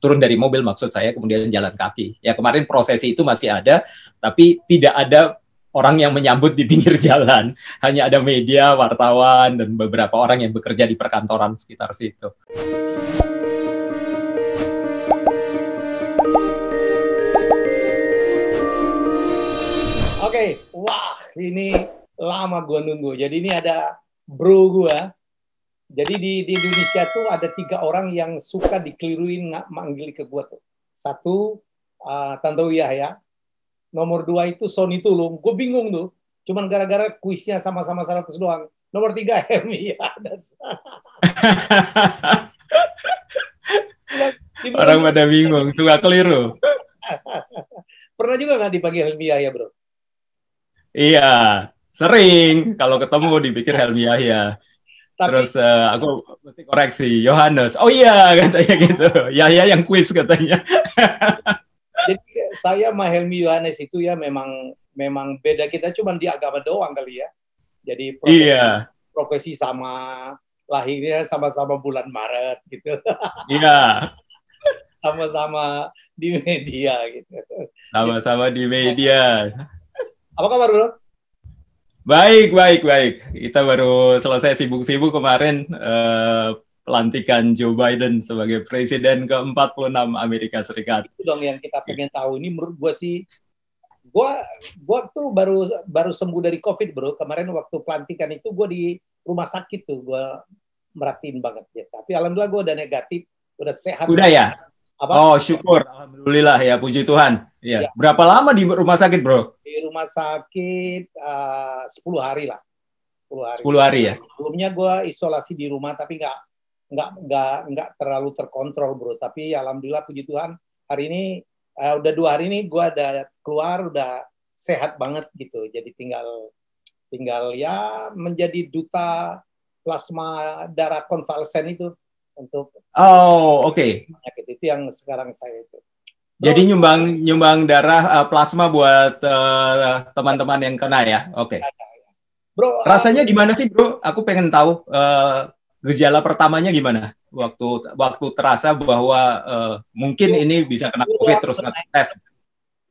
turun dari mobil maksud saya kemudian jalan kaki. Ya kemarin prosesi itu masih ada, tapi tidak ada orang yang menyambut di pinggir jalan. Hanya ada media, wartawan, dan beberapa orang yang bekerja di perkantoran sekitar situ. Oke, okay. wah ini lama gue nunggu. Jadi ini ada bro gue. Jadi di, di Indonesia tuh ada tiga orang yang suka dikeliruin nggak manggil ke gue tuh. Satu uh, Tante ya. Nomor dua itu Sony Tulung. Gue bingung tuh. Cuman gara-gara kuisnya sama-sama 100 doang. Nomor tiga Helmi Orang pada bingung, suka keliru. Pernah juga nggak dipanggil Helmi ya bro? Iya, sering. Kalau ketemu dipikir Helmi Yahya. Tapi, Terus uh, aku mesti koreksi, Yohanes. Oh iya, katanya gitu. Yahya yang quiz katanya. Jadi saya sama Helmi Yohanes itu ya memang memang beda kita cuma di agama doang kali ya. Jadi profesi, iya. profesi sama lahirnya sama-sama bulan Maret gitu. Iya. Sama-sama di media gitu. Sama-sama di media. Apa kabar, Bro? Baik, baik, baik. Kita baru selesai sibuk-sibuk kemarin uh, pelantikan Joe Biden sebagai presiden ke-46 Amerika Serikat. Itu dong yang kita pengen tahu. Ini menurut gue sih, gue gua tuh baru baru sembuh dari COVID, bro. Kemarin waktu pelantikan itu gue di rumah sakit tuh, gue merhatiin banget ya. Tapi alhamdulillah gue udah negatif, udah sehat. Udah ya? Apa? Oh syukur, alhamdulillah ya, puji Tuhan. Ya. ya. Berapa lama di rumah sakit, bro? Di rumah sakit uh, 10 hari lah. 10 hari. 10 hari ya. Sebelumnya gue isolasi di rumah, tapi nggak nggak nggak nggak terlalu terkontrol, bro. Tapi alhamdulillah, puji Tuhan, hari ini uh, udah dua hari ini gue ada keluar, udah sehat banget gitu. Jadi tinggal tinggal ya menjadi duta plasma darah konvalesen itu untuk oh oke okay. penyakit itu yang sekarang saya itu. Jadi nyumbang nyumbang darah uh, plasma buat uh, teman-teman uh, yang kena ya. Oke. Okay. Bro, rasanya gimana sih, Bro? Aku pengen tahu uh, gejala pertamanya gimana waktu waktu terasa bahwa uh, mungkin ini bisa kena COVID terus tes.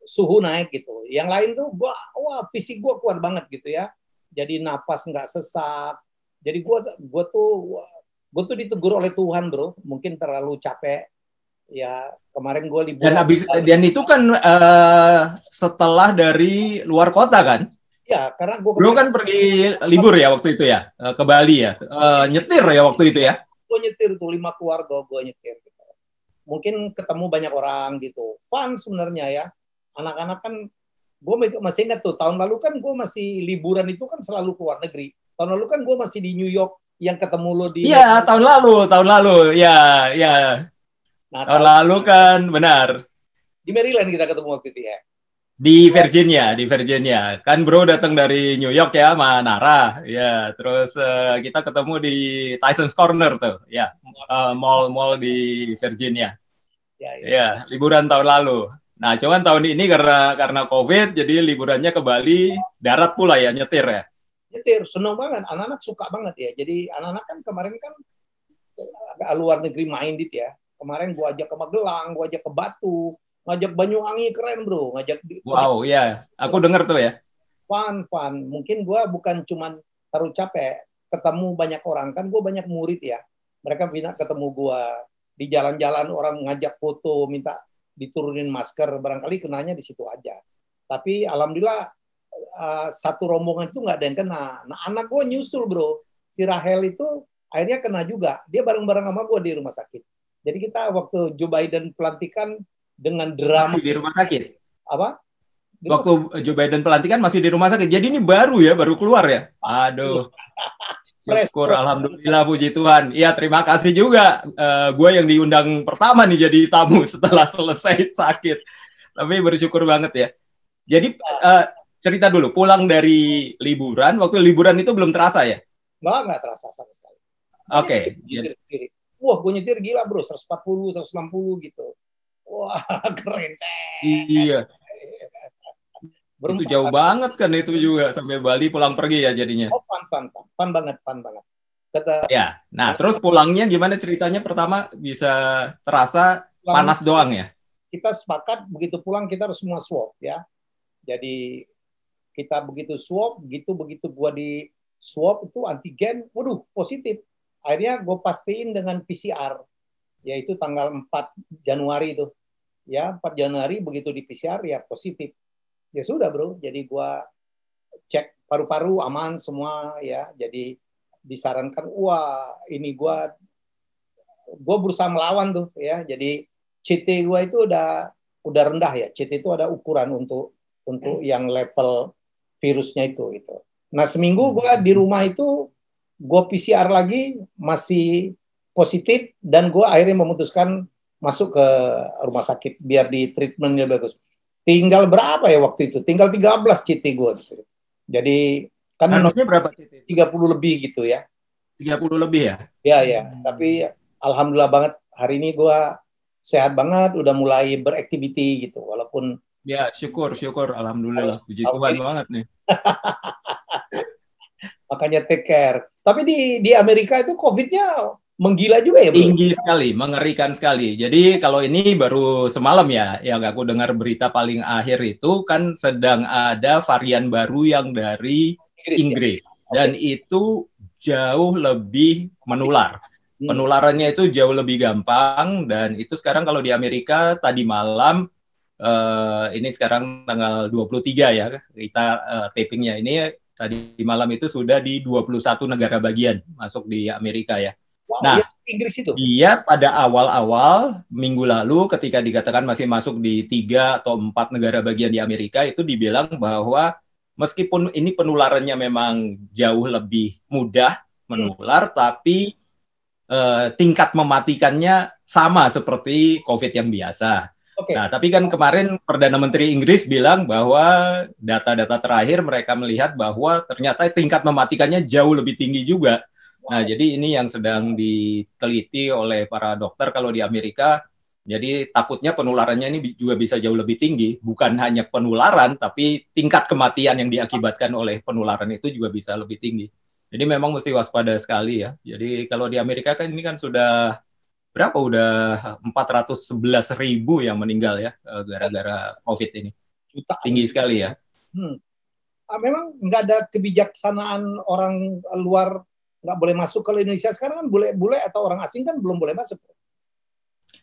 Suhu naik gitu. Yang lain tuh gua wah fisik gua kuat banget gitu ya. Jadi napas nggak sesak. Jadi gua gua tuh gue tuh ditegur oleh Tuhan bro. Mungkin terlalu capek. Ya kemarin gue libur dan habis dan itu kan uh, setelah dari luar kota kan? Ya karena gue bro kan pergi libur ya waktu itu ya? Uh, ke Bali ya? Uh, nyetir ya waktu itu ya? Gue nyetir tuh lima keluarga gue nyetir. Gitu. mungkin ketemu banyak orang gitu. Fun sebenarnya ya. Anak-anak kan gue masih ingat tuh. Tahun lalu kan gue masih liburan itu kan selalu keluar negeri. Tahun lalu kan gue masih di New York yang ketemu lo di Iya, tahun lalu, tahun lalu. Ya, ya. Nah, tahun lalu kan benar. Di Maryland kita ketemu waktu itu ya. Di Virginia, di Virginia. Kan Bro datang dari New York ya sama Nara. Ya, terus uh, kita ketemu di Tyson's Corner tuh. Ya, uh, mall-mall di Virginia. Ya, ya. ya, liburan tahun lalu. Nah, cuman tahun ini karena karena Covid jadi liburannya ke Bali darat pula ya nyetir ya nyetir seneng banget. Anak-anak suka banget ya. Jadi anak-anak kan kemarin kan agak luar negeri main dit ya. Kemarin gua ajak ke Magelang gua ajak ke Batu ngajak Banyuwangi keren bro. Ngajak wow iya. Aku denger tuh ya. Fun fun. Mungkin gua bukan cuman taruh capek ketemu banyak orang. Kan gua banyak murid ya. Mereka minta ketemu gua di jalan-jalan orang ngajak foto minta diturunin masker. Barangkali kenanya di situ aja. Tapi alhamdulillah uh, satu rombongan itu nggak ada yang kena. Nah anak gue nyusul bro, si Rahel itu akhirnya kena juga. Dia bareng-bareng sama gue di rumah sakit. Jadi kita waktu Joe Biden pelantikan dengan drama. Masih di rumah sakit? Apa? Di waktu sakit. Joe Biden pelantikan masih di rumah sakit. Jadi ini baru ya, baru keluar ya? Aduh. Syukur, alhamdulillah puji Tuhan. Iya, terima kasih juga. Uh, gue yang diundang pertama nih jadi tamu setelah selesai sakit. Tapi bersyukur banget ya. Jadi uh, cerita dulu, pulang dari liburan, waktu liburan itu belum terasa ya? Nggak, nggak terasa sama sekali. Oke. Okay. Wah, gue nyetir gila bro, 140, 160 gitu. Wah, keren. Iya. Berempat itu jauh banget kan itu juga sampai Bali pulang pergi ya jadinya. Oh, pan, pan, pan, pan banget, pan banget. Kata, ya, nah terus pulangnya gimana ceritanya? Pertama bisa terasa panas doang ya? Kita sepakat begitu pulang kita harus semua swab ya. Jadi kita begitu swab, begitu begitu gua di swab itu antigen, waduh positif. Akhirnya gue pastiin dengan PCR, yaitu tanggal 4 Januari itu. Ya, 4 Januari begitu di PCR ya positif. Ya sudah bro, jadi gue cek paru-paru aman semua ya. Jadi disarankan, wah ini gue gue berusaha melawan tuh ya. Jadi CT gue itu udah udah rendah ya. CT itu ada ukuran untuk untuk yang level virusnya itu itu. Nah seminggu gue di rumah itu gue PCR lagi masih positif dan gue akhirnya memutuskan masuk ke rumah sakit biar di treatmentnya bagus. Tinggal berapa ya waktu itu? Tinggal 13 CT gue. Gitu. Jadi kan harusnya berapa CT? 30 lebih gitu ya. 30 lebih ya? Ya ya. Hmm. Tapi alhamdulillah banget hari ini gue sehat banget, udah mulai beraktiviti gitu. Walaupun Ya, syukur, syukur. Alhamdulillah. Puji Tuhan banget nih. Makanya take care. Tapi di di Amerika itu COVID-nya menggila juga ya, Bro? Tinggi sekali, mengerikan sekali. Jadi kalau ini baru semalam ya, yang aku dengar berita paling akhir itu kan sedang ada varian baru yang dari Inggris. Ya? Inggris. Ya? Dan okay. itu jauh lebih menular. Hmm. Penularannya itu jauh lebih gampang dan itu sekarang kalau di Amerika tadi malam uh, ini sekarang tanggal 23 ya kita uh, tapingnya ini tadi malam itu sudah di 21 negara bagian masuk di Amerika ya. Wow, nah, Inggris itu. Dia pada awal-awal minggu lalu ketika dikatakan masih masuk di tiga atau empat negara bagian di Amerika itu dibilang bahwa meskipun ini penularannya memang jauh lebih mudah menular, hmm. tapi uh, tingkat mematikannya sama seperti COVID yang biasa. Okay. Nah, tapi kan kemarin Perdana Menteri Inggris bilang bahwa data-data terakhir mereka melihat bahwa ternyata tingkat mematikannya jauh lebih tinggi juga. Nah, jadi ini yang sedang diteliti oleh para dokter kalau di Amerika. Jadi takutnya penularannya ini juga bisa jauh lebih tinggi, bukan hanya penularan, tapi tingkat kematian yang diakibatkan oleh penularan itu juga bisa lebih tinggi. Jadi memang mesti waspada sekali ya. Jadi kalau di Amerika kan ini kan sudah berapa udah 411 ribu yang meninggal ya eh, gara-gara COVID ini. Juta. Tinggi sekali ya. Hmm. Ah, memang nggak ada kebijaksanaan orang luar nggak boleh masuk ke Indonesia sekarang kan bule-bule atau orang asing kan belum boleh masuk.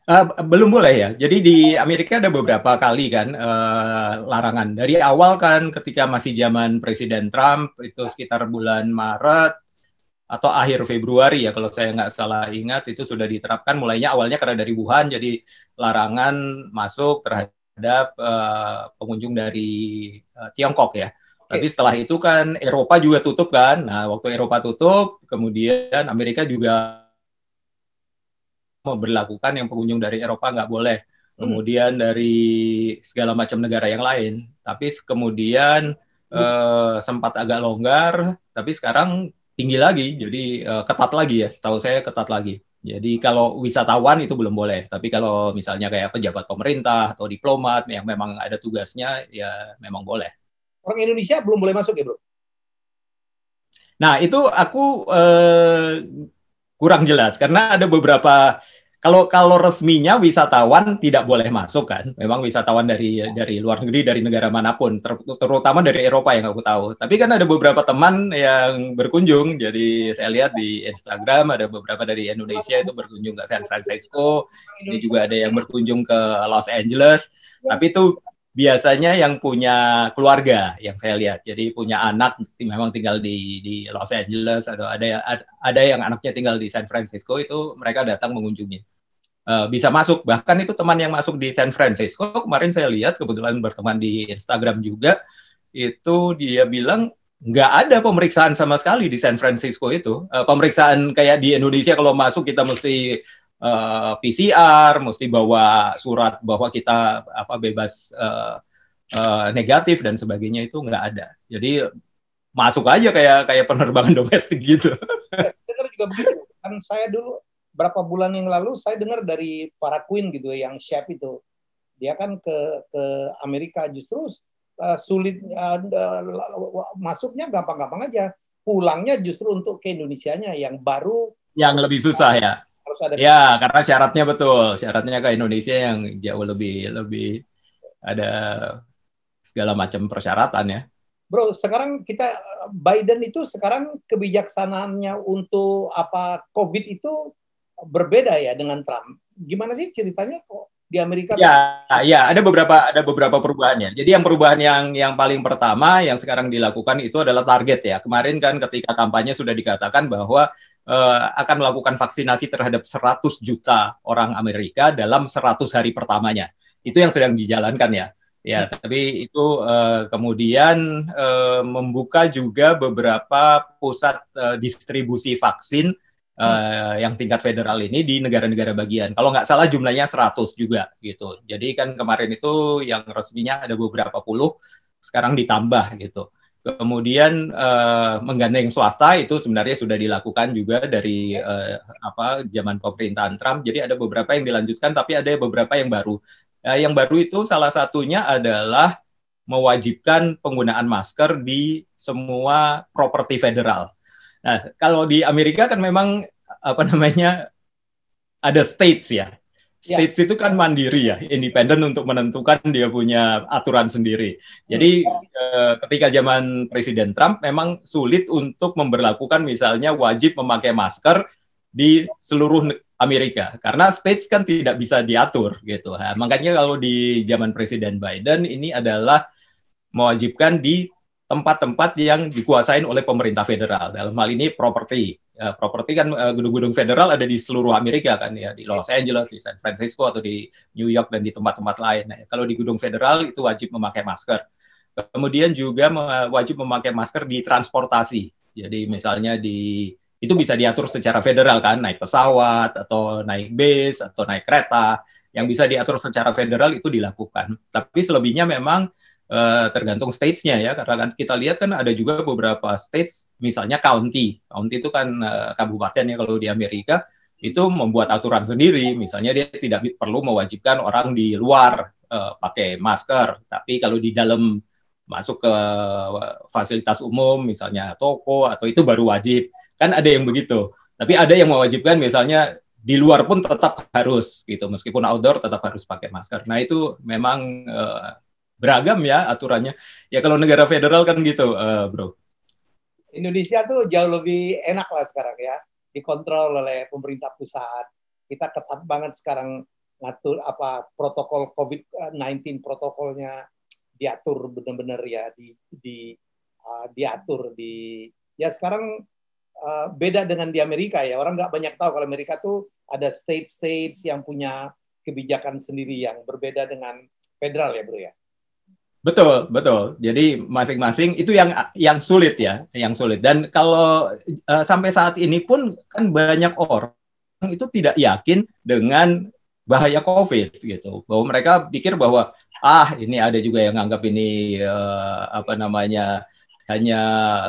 Uh, belum boleh ya. Jadi di Amerika ada beberapa kali kan uh, larangan. Dari awal kan ketika masih zaman Presiden Trump itu sekitar bulan Maret atau akhir Februari ya kalau saya nggak salah ingat itu sudah diterapkan mulainya awalnya karena dari Wuhan jadi larangan masuk terhadap uh, pengunjung dari uh, Tiongkok ya. Okay. Tapi setelah itu kan Eropa juga tutup kan. Nah waktu Eropa tutup kemudian Amerika juga memperlakukan yang pengunjung dari Eropa nggak boleh. Hmm. Kemudian dari segala macam negara yang lain. Tapi kemudian hmm. uh, sempat agak longgar. Tapi sekarang tinggi lagi, jadi uh, ketat lagi ya. Setahu saya ketat lagi. Jadi kalau wisatawan itu belum boleh, tapi kalau misalnya kayak pejabat pemerintah atau diplomat yang memang ada tugasnya, ya memang boleh. Orang Indonesia belum boleh masuk ya, bro? Nah itu aku uh, kurang jelas karena ada beberapa kalau kalau resminya wisatawan tidak boleh masuk kan. Memang wisatawan dari dari luar negeri dari negara mana pun, ter, terutama dari Eropa yang aku tahu. Tapi kan ada beberapa teman yang berkunjung. Jadi saya lihat di Instagram ada beberapa dari Indonesia itu berkunjung ke San Francisco. Ini juga ada yang berkunjung ke Los Angeles. Tapi itu biasanya yang punya keluarga yang saya lihat. Jadi punya anak memang tinggal di di Los Angeles atau ada ada yang anaknya tinggal di San Francisco itu mereka datang mengunjungi uh, bisa masuk. Bahkan itu teman yang masuk di San Francisco kemarin saya lihat kebetulan berteman di Instagram juga itu dia bilang nggak ada pemeriksaan sama sekali di San Francisco itu. Uh, pemeriksaan kayak di Indonesia kalau masuk kita mesti uh, eh, PCR, mesti bawa surat bahwa kita apa bebas uh, uh, negatif dan sebagainya itu nggak ada. Jadi masuk aja kayak kayak penerbangan domestik gitu. Begitu. Kan saya dulu berapa bulan yang lalu saya dengar dari para queen gitu yang chef itu dia kan ke ke Amerika justru uh, sulit uh, masuknya gampang-gampang aja pulangnya justru untuk ke Indonesia-nya yang baru yang lebih susah ya harus ada. Ya, karena syaratnya betul, syaratnya ke Indonesia yang jauh lebih lebih ada segala macam persyaratan ya. Bro, sekarang kita Biden itu sekarang kebijaksanaannya untuk apa COVID itu berbeda ya dengan Trump. Gimana sih ceritanya kok di Amerika? Ya, ya ada beberapa ada beberapa perubahannya. Jadi yang perubahan yang yang paling pertama yang sekarang dilakukan itu adalah target ya. Kemarin kan ketika kampanye sudah dikatakan bahwa uh, akan melakukan vaksinasi terhadap 100 juta orang Amerika dalam 100 hari pertamanya. Itu yang sedang dijalankan ya. Ya, tapi itu uh, kemudian uh, membuka juga beberapa pusat uh, distribusi vaksin uh, yang tingkat federal ini di negara-negara bagian. Kalau nggak salah jumlahnya 100 juga gitu. Jadi kan kemarin itu yang resminya ada beberapa puluh, sekarang ditambah gitu. Kemudian uh, menggandeng swasta itu sebenarnya sudah dilakukan juga dari uh, apa zaman pemerintahan Trump. Jadi ada beberapa yang dilanjutkan, tapi ada beberapa yang baru. Uh, yang baru itu salah satunya adalah mewajibkan penggunaan masker di semua properti federal. Nah, kalau di Amerika kan memang apa namanya ada states ya. ya. States ya. itu kan mandiri ya, independen untuk menentukan dia punya aturan sendiri. Jadi eh, ketika zaman Presiden Trump memang sulit untuk memberlakukan misalnya wajib memakai masker di seluruh Amerika karena states kan tidak bisa diatur gitu. Nah, makanya kalau di zaman Presiden Biden ini adalah mewajibkan di tempat-tempat yang dikuasain oleh pemerintah federal. Dalam hal ini properti. Ya, properti kan eh, gedung-gedung federal ada di seluruh Amerika kan ya di Los Angeles, di San Francisco atau di New York dan di tempat-tempat lain. Nah, kalau di gedung federal itu wajib memakai masker. Kemudian juga wajib memakai masker di transportasi. Jadi misalnya di itu bisa diatur secara federal kan, naik pesawat atau naik bis atau naik kereta, yang bisa diatur secara federal itu dilakukan. Tapi selebihnya memang uh, tergantung states-nya ya, karena kan kita lihat kan ada juga beberapa states, misalnya county, county itu kan uh, kabupaten ya kalau di Amerika itu membuat aturan sendiri, misalnya dia tidak perlu mewajibkan orang di luar uh, pakai masker, tapi kalau di dalam masuk ke fasilitas umum, misalnya toko atau itu baru wajib. Kan ada yang begitu. Tapi ada yang mewajibkan misalnya di luar pun tetap harus gitu. Meskipun outdoor tetap harus pakai masker. Nah itu memang uh, beragam ya aturannya ya kalau negara federal kan gitu uh, bro Indonesia tuh jauh lebih enak lah sekarang ya dikontrol oleh pemerintah pusat kita ketat banget sekarang ngatur apa protokol COVID-19 protokolnya diatur benar-benar ya di di uh, diatur di ya sekarang uh, beda dengan di Amerika ya. Orang nggak banyak tahu kalau Amerika tuh ada state-states yang punya kebijakan sendiri yang berbeda dengan federal ya, Bro ya. Betul, betul. Jadi masing-masing itu yang yang sulit ya, yang sulit. Dan kalau uh, sampai saat ini pun kan banyak orang itu tidak yakin dengan bahaya COVID gitu. Bahwa mereka pikir bahwa ah ini ada juga yang anggap ini uh, apa namanya hanya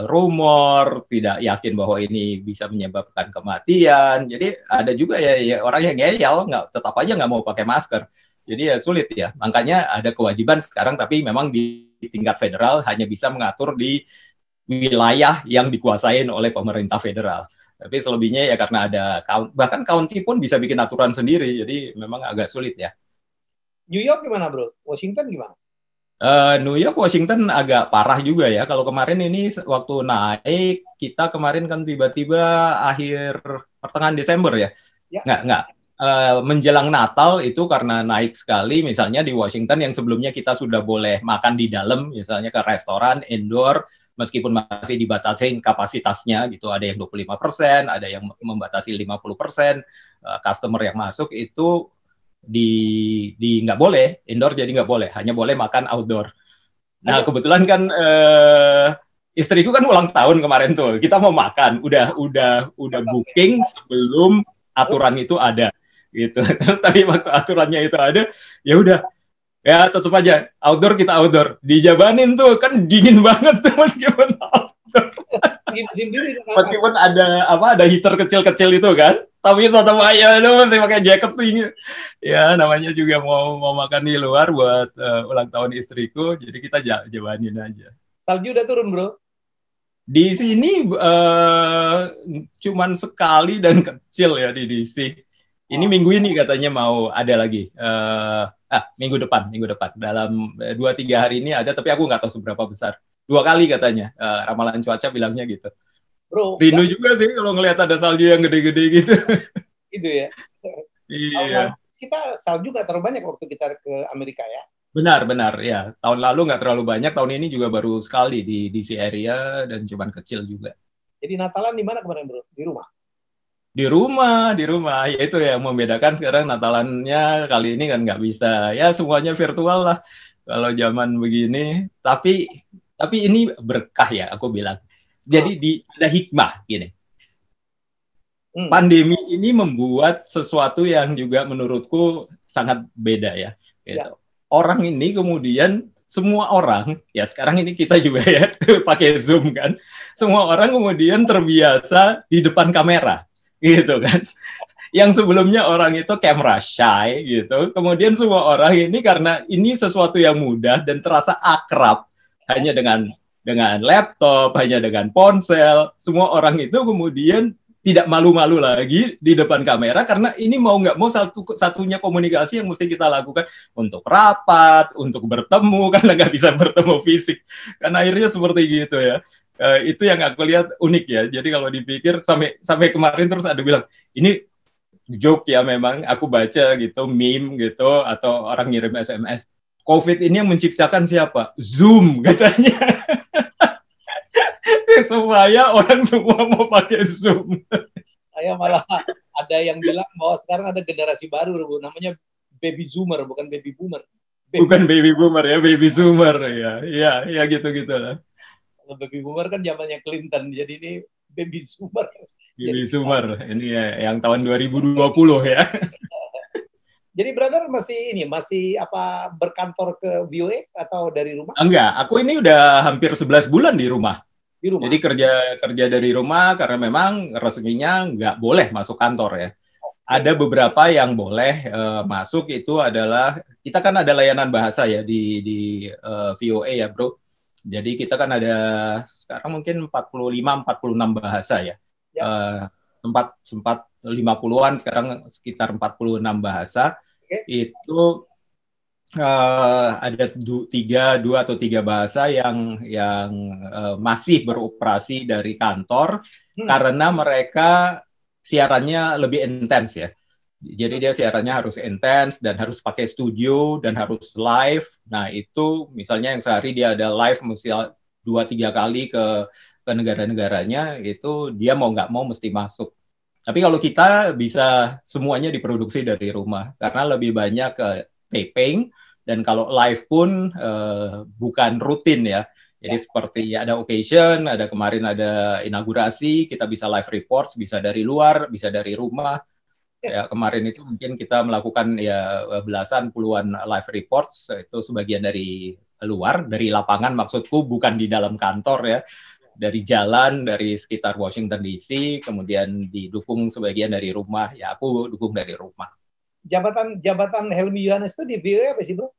rumor, tidak yakin bahwa ini bisa menyebabkan kematian. Jadi ada juga ya, ya orang yang ngeyel, nggak tetap aja nggak mau pakai masker. Jadi ya sulit ya. Makanya ada kewajiban sekarang, tapi memang di tingkat federal hanya bisa mengatur di wilayah yang dikuasain oleh pemerintah federal. Tapi selebihnya ya karena ada bahkan county pun bisa bikin aturan sendiri. Jadi memang agak sulit ya. New York gimana bro? Washington gimana? Uh, New York, Washington agak parah juga ya. Kalau kemarin ini waktu naik, kita kemarin kan tiba-tiba akhir pertengahan Desember ya. ya. Nggak, nggak. Uh, menjelang Natal itu karena naik sekali, misalnya di Washington yang sebelumnya kita sudah boleh makan di dalam, misalnya ke restoran, indoor, meskipun masih dibatasi kapasitasnya gitu, ada yang 25 persen, ada yang membatasi 50 persen, uh, customer yang masuk itu di di nggak boleh indoor jadi nggak boleh hanya boleh makan outdoor. Nah kebetulan kan eh, istriku kan ulang tahun kemarin tuh kita mau makan udah udah udah booking sebelum aturan itu ada gitu. Terus tadi waktu aturannya itu ada ya udah. Ya tetap aja. Outdoor kita outdoor. Dijabanin tuh kan dingin banget tuh meskipun outdoor. Meskipun ada apa ada heater kecil-kecil itu kan tapi tetap aja lu masih pakai jaket tinggi ya namanya juga mau mau makan di luar buat uh, ulang tahun istriku jadi kita jabanin aja. Salju udah turun bro? Di sini uh, cuman sekali dan kecil ya di DC Ini oh. minggu ini katanya mau ada lagi. Uh, ah, minggu depan, minggu depan. Dalam dua tiga hari ini ada, tapi aku nggak tahu seberapa besar. Dua kali katanya. Uh, ramalan cuaca bilangnya gitu. Bro, Rindu juga sih kalau ngelihat ada salju yang gede-gede gitu. Gitu ya. iya. Kita salju nggak terlalu banyak waktu kita ke Amerika ya. Benar, benar. Ya, tahun lalu nggak terlalu banyak. Tahun ini juga baru sekali di DC area dan cuman kecil juga. Jadi Natalan di mana kemarin bro? Di rumah? Di rumah, di rumah. Ya itu yang membedakan sekarang Natalannya kali ini kan nggak bisa. Ya semuanya virtual lah kalau zaman begini. Tapi tapi ini berkah ya aku bilang. Jadi di ada hikmah gini. Hmm. Pandemi ini membuat sesuatu yang juga menurutku sangat beda ya. Gitu. ya. Orang ini kemudian semua orang ya sekarang ini kita juga ya pakai zoom kan semua orang kemudian terbiasa di depan kamera gitu kan. Yang sebelumnya orang itu camera shy gitu. Kemudian semua orang ini karena ini sesuatu yang mudah dan terasa akrab. Hanya dengan dengan laptop hanya dengan ponsel. Semua orang itu kemudian tidak malu-malu lagi di depan kamera karena ini mau nggak mau satu satunya komunikasi yang mesti kita lakukan. Untuk rapat, untuk bertemu karena nggak bisa bertemu fisik. Karena akhirnya seperti gitu ya uh, itu yang aku lihat unik ya. Jadi kalau dipikir sampai sampai kemarin terus ada bilang ini joke ya memang aku baca gitu meme gitu atau orang ngirim SMS. COVID ini yang menciptakan siapa? Zoom katanya. Supaya orang semua mau pakai Zoom. Saya malah ada yang bilang bahwa sekarang ada generasi baru, namanya baby zoomer, bukan baby boomer. Baby. Bukan baby boomer ya, baby zoomer ya. Iya, ya gitu-gitu lah baby boomer kan zamannya Clinton, jadi ini baby zoomer. Baby zoomer, ini ya yang tahun 2020 ya. Jadi brother masih ini masih apa berkantor ke VOA atau dari rumah? Enggak, aku ini udah hampir 11 bulan di rumah. Di rumah. Jadi kerja kerja dari rumah karena memang resminya nggak boleh masuk kantor ya. Ada beberapa yang boleh uh, masuk itu adalah kita kan ada layanan bahasa ya di di uh, eh, VOA ya, Bro. Jadi kita kan ada sekarang mungkin 45 46 bahasa ya. ya. Uh, sempat sempat 50-an sekarang sekitar 46 bahasa. Okay. Itu uh, ada du, tiga dua atau tiga bahasa yang yang uh, masih beroperasi dari kantor hmm. karena mereka siarannya lebih intens ya. Jadi dia siarannya harus intens dan harus pakai studio dan harus live. Nah itu misalnya yang sehari dia ada live mesti dua tiga kali ke ke negara-negaranya itu dia mau nggak mau mesti masuk. Tapi kalau kita bisa semuanya diproduksi dari rumah karena lebih banyak ke taping dan kalau live pun uh, bukan rutin ya. Jadi ya. seperti ya ada occasion, ada kemarin ada inaugurasi, kita bisa live reports, bisa dari luar, bisa dari rumah Ya, kemarin itu mungkin kita melakukan ya belasan puluhan live reports itu sebagian dari luar dari lapangan maksudku bukan di dalam kantor ya. Dari jalan dari sekitar Washington DC kemudian didukung sebagian dari rumah. Ya aku dukung dari rumah. Jabatan jabatan Helmi Yohanes itu di VOA apa sih bro?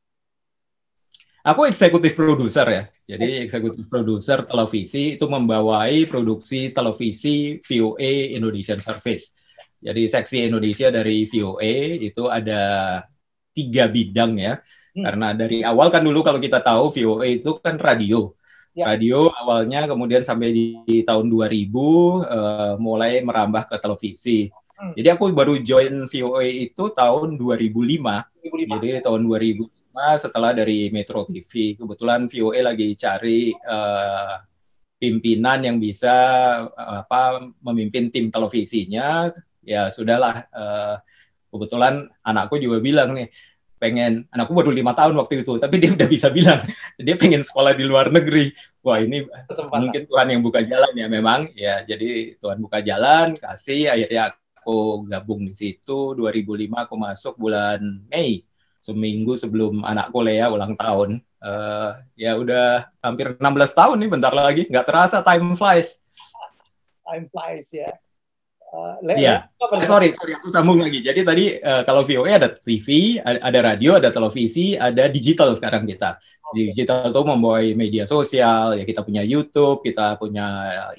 Aku eksekutif produser ya. Jadi eksekutif produser televisi itu membawai produksi televisi VOA Indonesian Service jadi seksi Indonesia dari VOA itu ada tiga bidang ya. Hmm. Karena dari awal kan dulu kalau kita tahu VOA itu kan radio. Ya. Radio awalnya kemudian sampai di, di tahun 2000 uh, eh, mulai merambah ke televisi. Hmm. Jadi aku baru join VOA itu tahun 2005. 2005. Jadi tahun 2005 setelah dari Metro TV. Kebetulan VOA lagi cari uh, pimpinan yang bisa uh, apa memimpin tim televisinya ya sudahlah uh, kebetulan anakku juga bilang nih pengen anakku baru lima tahun waktu itu tapi dia udah bisa bilang dia pengen sekolah di luar negeri. Wah ini Kesempatan. mungkin Tuhan yang buka jalan ya memang. Ya jadi Tuhan buka jalan kasih akhirnya aku gabung di situ 2005 aku masuk bulan Mei seminggu sebelum anakku Lea ulang tahun. Uh, ya udah hampir 16 tahun nih bentar lagi nggak terasa time flies. Time flies ya Uh, iya. sorry, sorry, aku sambung lagi. Jadi tadi uh, kalau VOA ada TV, ada radio, ada televisi, ada digital sekarang kita. Okay. Digital itu membawa media sosial, ya kita punya YouTube, kita punya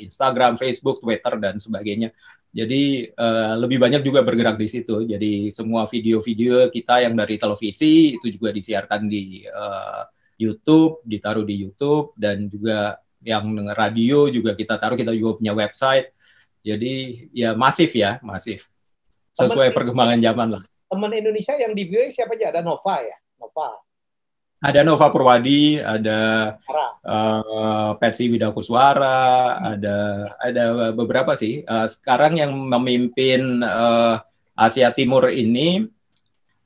Instagram, Facebook, Twitter dan sebagainya. Jadi uh, lebih banyak juga bergerak di situ. Jadi semua video-video kita yang dari televisi itu juga disiarkan di uh, YouTube, ditaruh di YouTube dan juga yang radio juga kita taruh. Kita juga punya website. Jadi ya masif ya, masif. Sesuai teman, perkembangan zaman lah. Teman Indonesia yang di VOA siapa aja? Ada Nova ya, Nova. Ada Nova Purwadi, ada uh, Persi Widakuswara, hmm. ada ada beberapa sih. Uh, sekarang yang memimpin uh, Asia Timur ini,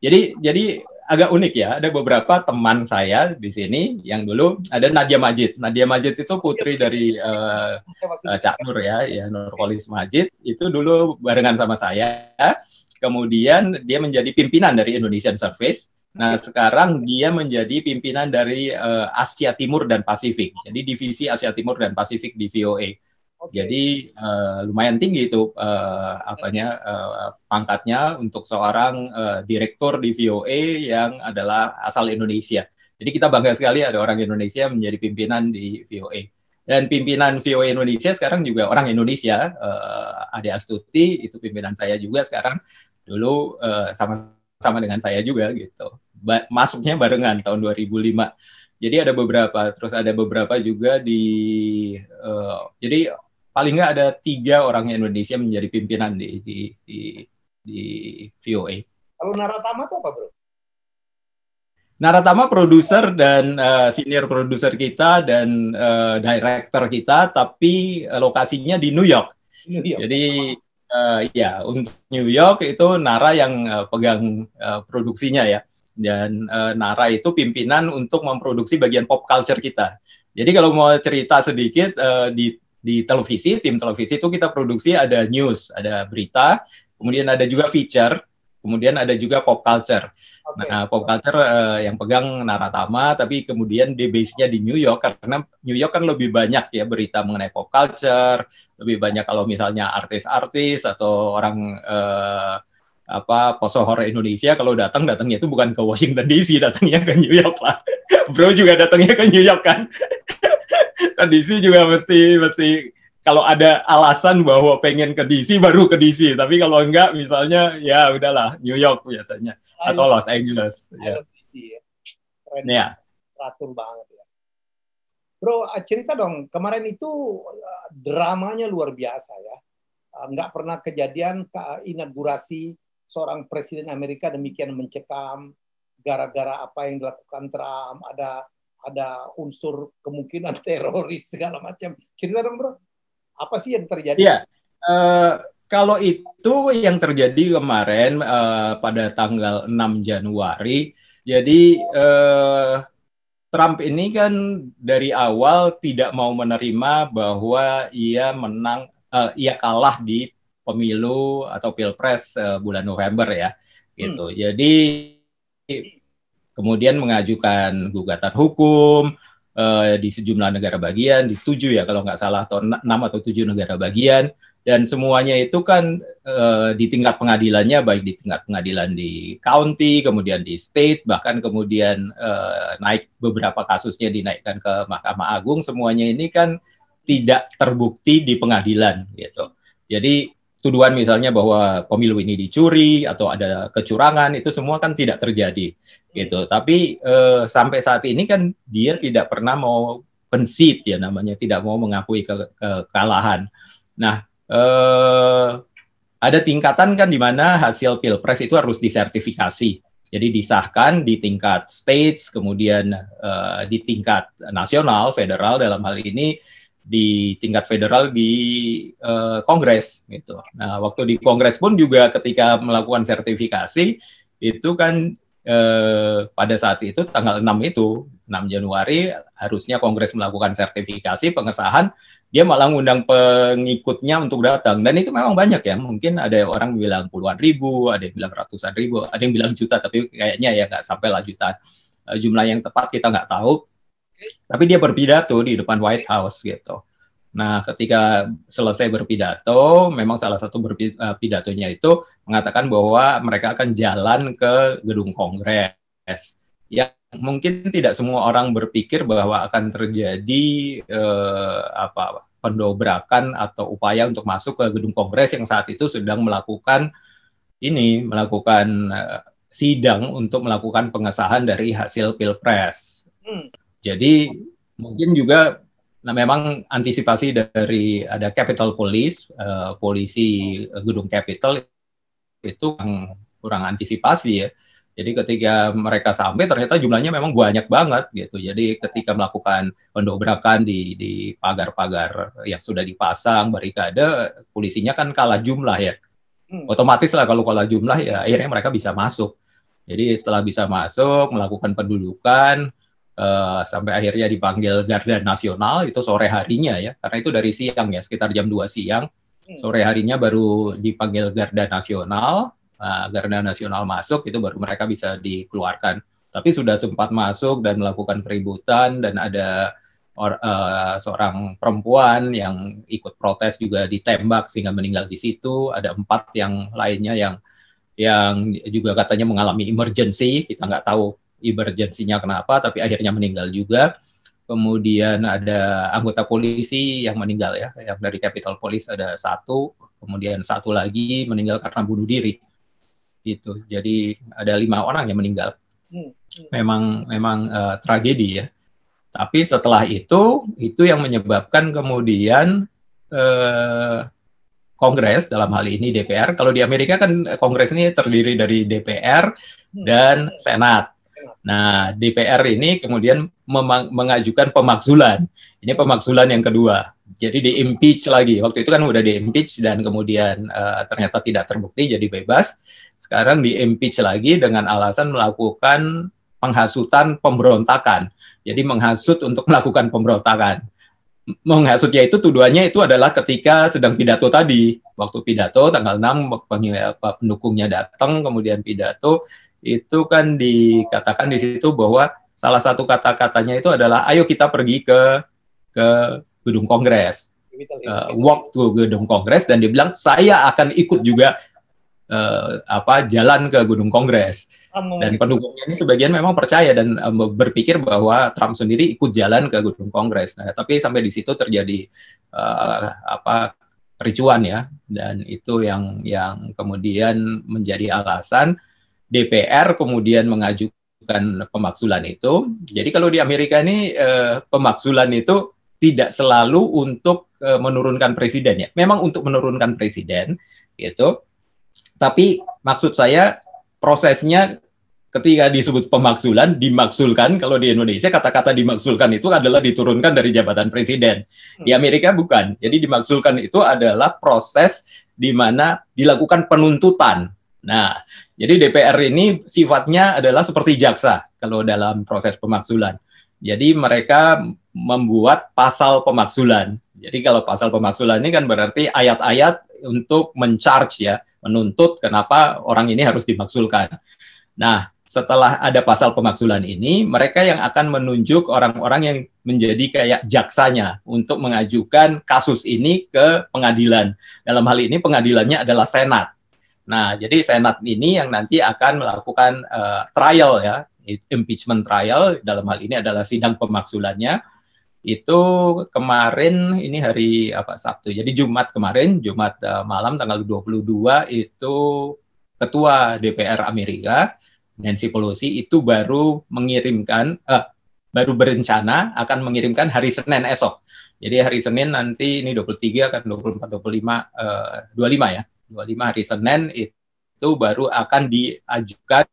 jadi jadi agak unik ya. Ada beberapa teman saya di sini yang dulu ada Nadia Majid. Nadia Majid itu putri dari uh, uh, Cak Nur ya, ya Nurkolis Majid. Itu dulu barengan sama saya. Kemudian dia menjadi pimpinan dari Indonesian Service Nah, sekarang dia menjadi pimpinan dari uh, Asia Timur dan Pasifik. Jadi divisi Asia Timur dan Pasifik di VOA. Jadi uh, lumayan tinggi itu uh, apanya uh, pangkatnya untuk seorang uh, direktur di VOA yang adalah asal Indonesia. Jadi kita bangga sekali ada orang Indonesia menjadi pimpinan di VOA. Dan pimpinan VOA Indonesia sekarang juga orang Indonesia, uh, Ade Astuti itu pimpinan saya juga sekarang. Dulu uh, sama sama dengan saya juga gitu. Ba masuknya barengan tahun 2005. Jadi ada beberapa, terus ada beberapa juga di, uh, jadi paling nggak ada tiga orang Indonesia menjadi pimpinan di di di, di VOA. Kalau Naratama itu apa bro? Naratama produser dan uh, senior produser kita dan uh, director kita, tapi lokasinya di New York. New York. Jadi uh, ya untuk New York itu Nara yang uh, pegang uh, produksinya ya dan uh, Nara itu pimpinan untuk memproduksi bagian pop culture kita. Jadi kalau mau cerita sedikit uh, di di televisi tim televisi itu kita produksi ada news, ada berita, kemudian ada juga feature, kemudian ada juga pop culture. Okay. Nah, pop culture uh, yang pegang Naratama, tapi kemudian di base-nya di New York karena New York kan lebih banyak ya berita mengenai pop culture, lebih banyak kalau misalnya artis-artis atau orang uh, apa posohor Indonesia kalau datang datangnya itu bukan ke Washington DC, datangnya ke New York lah. Bro juga datangnya ke New York kan. Ke DC juga mesti mesti kalau ada alasan bahwa pengen ke DC baru ke DC tapi kalau enggak misalnya ya udahlah New York biasanya atau Los Angeles ya. DC ya. Keren ya. Teratur banget ya. Bro, ah, cerita dong, kemarin itu ah, dramanya luar biasa ya. Ah, nggak pernah kejadian inaugurasi seorang presiden Amerika demikian mencekam gara-gara apa yang dilakukan Trump, ada ada unsur kemungkinan teroris segala macam. Cerita dong, Bro. Apa sih yang terjadi? Iya. Uh, kalau itu yang terjadi kemarin uh, pada tanggal 6 Januari, jadi uh, Trump ini kan dari awal tidak mau menerima bahwa ia menang, uh, ia kalah di pemilu atau pilpres uh, bulan November ya, gitu. Hmm. Jadi kemudian mengajukan gugatan hukum, uh, di sejumlah negara bagian, di tujuh ya kalau nggak salah atau enam atau tujuh negara bagian dan semuanya itu kan uh, di tingkat pengadilannya baik di tingkat pengadilan di county, kemudian di state, bahkan kemudian uh, naik beberapa kasusnya dinaikkan ke Mahkamah Agung, semuanya ini kan tidak terbukti di pengadilan gitu. Jadi tuduhan misalnya bahwa pemilu ini dicuri atau ada kecurangan itu semua kan tidak terjadi gitu. Tapi eh, sampai saat ini kan dia tidak pernah mau pensit ya namanya, tidak mau mengakui ke kekalahan. Nah, eh, ada tingkatan kan di mana hasil pilpres itu harus disertifikasi. Jadi disahkan di tingkat states, kemudian uh, di tingkat nasional, federal dalam hal ini di tingkat federal di uh, Kongres gitu. Nah, waktu di Kongres pun juga ketika melakukan sertifikasi itu kan uh, pada saat itu tanggal 6 itu 6 Januari harusnya Kongres melakukan sertifikasi pengesahan dia malah ngundang pengikutnya untuk datang. Dan itu memang banyak ya mungkin ada orang bilang puluhan ribu ada yang bilang ratusan ribu ada yang bilang juta tapi kayaknya ya nggak sampai lah jutaan. Uh, jumlah yang tepat kita nggak tahu tapi dia berpidato di depan White House gitu. Nah, ketika selesai berpidato, memang salah satu eh, itu mengatakan bahwa mereka akan jalan ke gedung Kongres. Ya, mungkin tidak semua orang berpikir bahwa akan terjadi eh, apa pendobrakan atau upaya untuk masuk ke gedung Kongres yang saat itu sedang melakukan ini melakukan uh, sidang untuk melakukan pengesahan dari hasil pilpres. Hmm. Jadi mungkin juga nah memang antisipasi dari ada Capitol Police, uh, polisi gedung Capitol itu kurang, kurang antisipasi ya jadi ketika mereka sampai ternyata jumlahnya memang banyak banget gitu. Jadi ketika melakukan pendobrakan di di pagar-pagar yang sudah dipasang barikade, polisinya kan kalah jumlah ya. Hmm. Otomatis lah kalau kalah jumlah ya akhirnya mereka bisa masuk. Jadi setelah bisa masuk melakukan pendudukan uh, sampai akhirnya dipanggil Garda Nasional itu sore harinya ya. Karena itu dari siang ya sekitar jam 2 siang. Hmm. Sore harinya baru dipanggil Garda Nasional uh, Garda Nasional masuk itu baru mereka bisa dikeluarkan. Tapi sudah sempat masuk dan melakukan peributan dan ada or, uh, seorang perempuan yang ikut protes juga ditembak sehingga meninggal di situ. Ada empat yang lainnya yang yang juga katanya mengalami emergency. Kita nggak tahu emergensinya kenapa, tapi akhirnya meninggal juga. Kemudian ada anggota polisi yang meninggal ya, yang dari Capital Police ada satu, kemudian satu lagi meninggal karena bunuh diri gitu. Jadi ada lima orang yang meninggal. Hmm, hmm. Memang memang uh, tragedi ya. Tapi setelah itu itu yang menyebabkan kemudian uh, Kongres dalam hal ini DPR. Kalau di Amerika kan Kongres ini terdiri dari DPR hmm. dan Senat. Nah, DPR ini kemudian mengajukan pemakzulan. Ini pemakzulan yang kedua. Jadi di impeach lagi. Waktu itu kan udah di impeach dan kemudian uh, ternyata tidak terbukti jadi bebas. Sekarang di impeach lagi dengan alasan melakukan penghasutan pemberontakan. Jadi menghasut untuk melakukan pemberontakan. Menghasutnya itu tuduhannya itu adalah ketika sedang pidato tadi. Waktu pidato tanggal 6 pendukungnya datang kemudian pidato itu kan dikatakan di situ bahwa salah satu kata-katanya itu adalah ayo kita pergi ke ke gedung kongres. Uh, walk to gedung kongres dan dia bilang saya akan ikut juga uh, apa jalan ke gedung kongres. Dan pendukungnya ini sebagian memang percaya dan um, berpikir bahwa Trump sendiri ikut jalan ke gedung kongres. Nah tapi sampai di situ terjadi uh, apa kericuan ya. Dan itu yang yang kemudian menjadi alasan DPR kemudian mengajukan pemaksulan itu. Jadi kalau di Amerika ini eh, pemaksulan itu tidak selalu untuk eh, menurunkan presiden ya. Memang untuk menurunkan presiden gitu. Tapi maksud saya prosesnya ketika disebut pemaksulan dimaksulkan kalau di Indonesia kata-kata dimaksulkan itu adalah diturunkan dari jabatan presiden. Di hmm. Amerika bukan. Jadi dimaksulkan itu adalah proses di mana dilakukan penuntutan Nah, jadi DPR ini sifatnya adalah seperti jaksa kalau dalam proses pemaksulan. Jadi mereka membuat pasal pemaksulan. Jadi kalau pasal pemaksulan ini kan berarti ayat-ayat untuk mencharge ya, menuntut kenapa orang ini harus dimaksulkan. Nah, setelah ada pasal pemaksulan ini, mereka yang akan menunjuk orang-orang yang menjadi kayak jaksanya untuk mengajukan kasus ini ke pengadilan. Dalam hal ini pengadilannya adalah Senat. Nah, jadi Senat ini yang nanti akan melakukan uh, trial ya, impeachment trial dalam hal ini adalah sidang pemaksulannya. Itu kemarin ini hari apa Sabtu. Jadi Jumat kemarin, Jumat uh, malam tanggal 22 itu ketua DPR Amerika Nancy Pelosi itu baru mengirimkan uh, baru berencana akan mengirimkan hari Senin esok. Jadi hari Senin nanti ini 23 akan 24 25 uh, 25 ya 25 hari Senin itu baru akan diajukan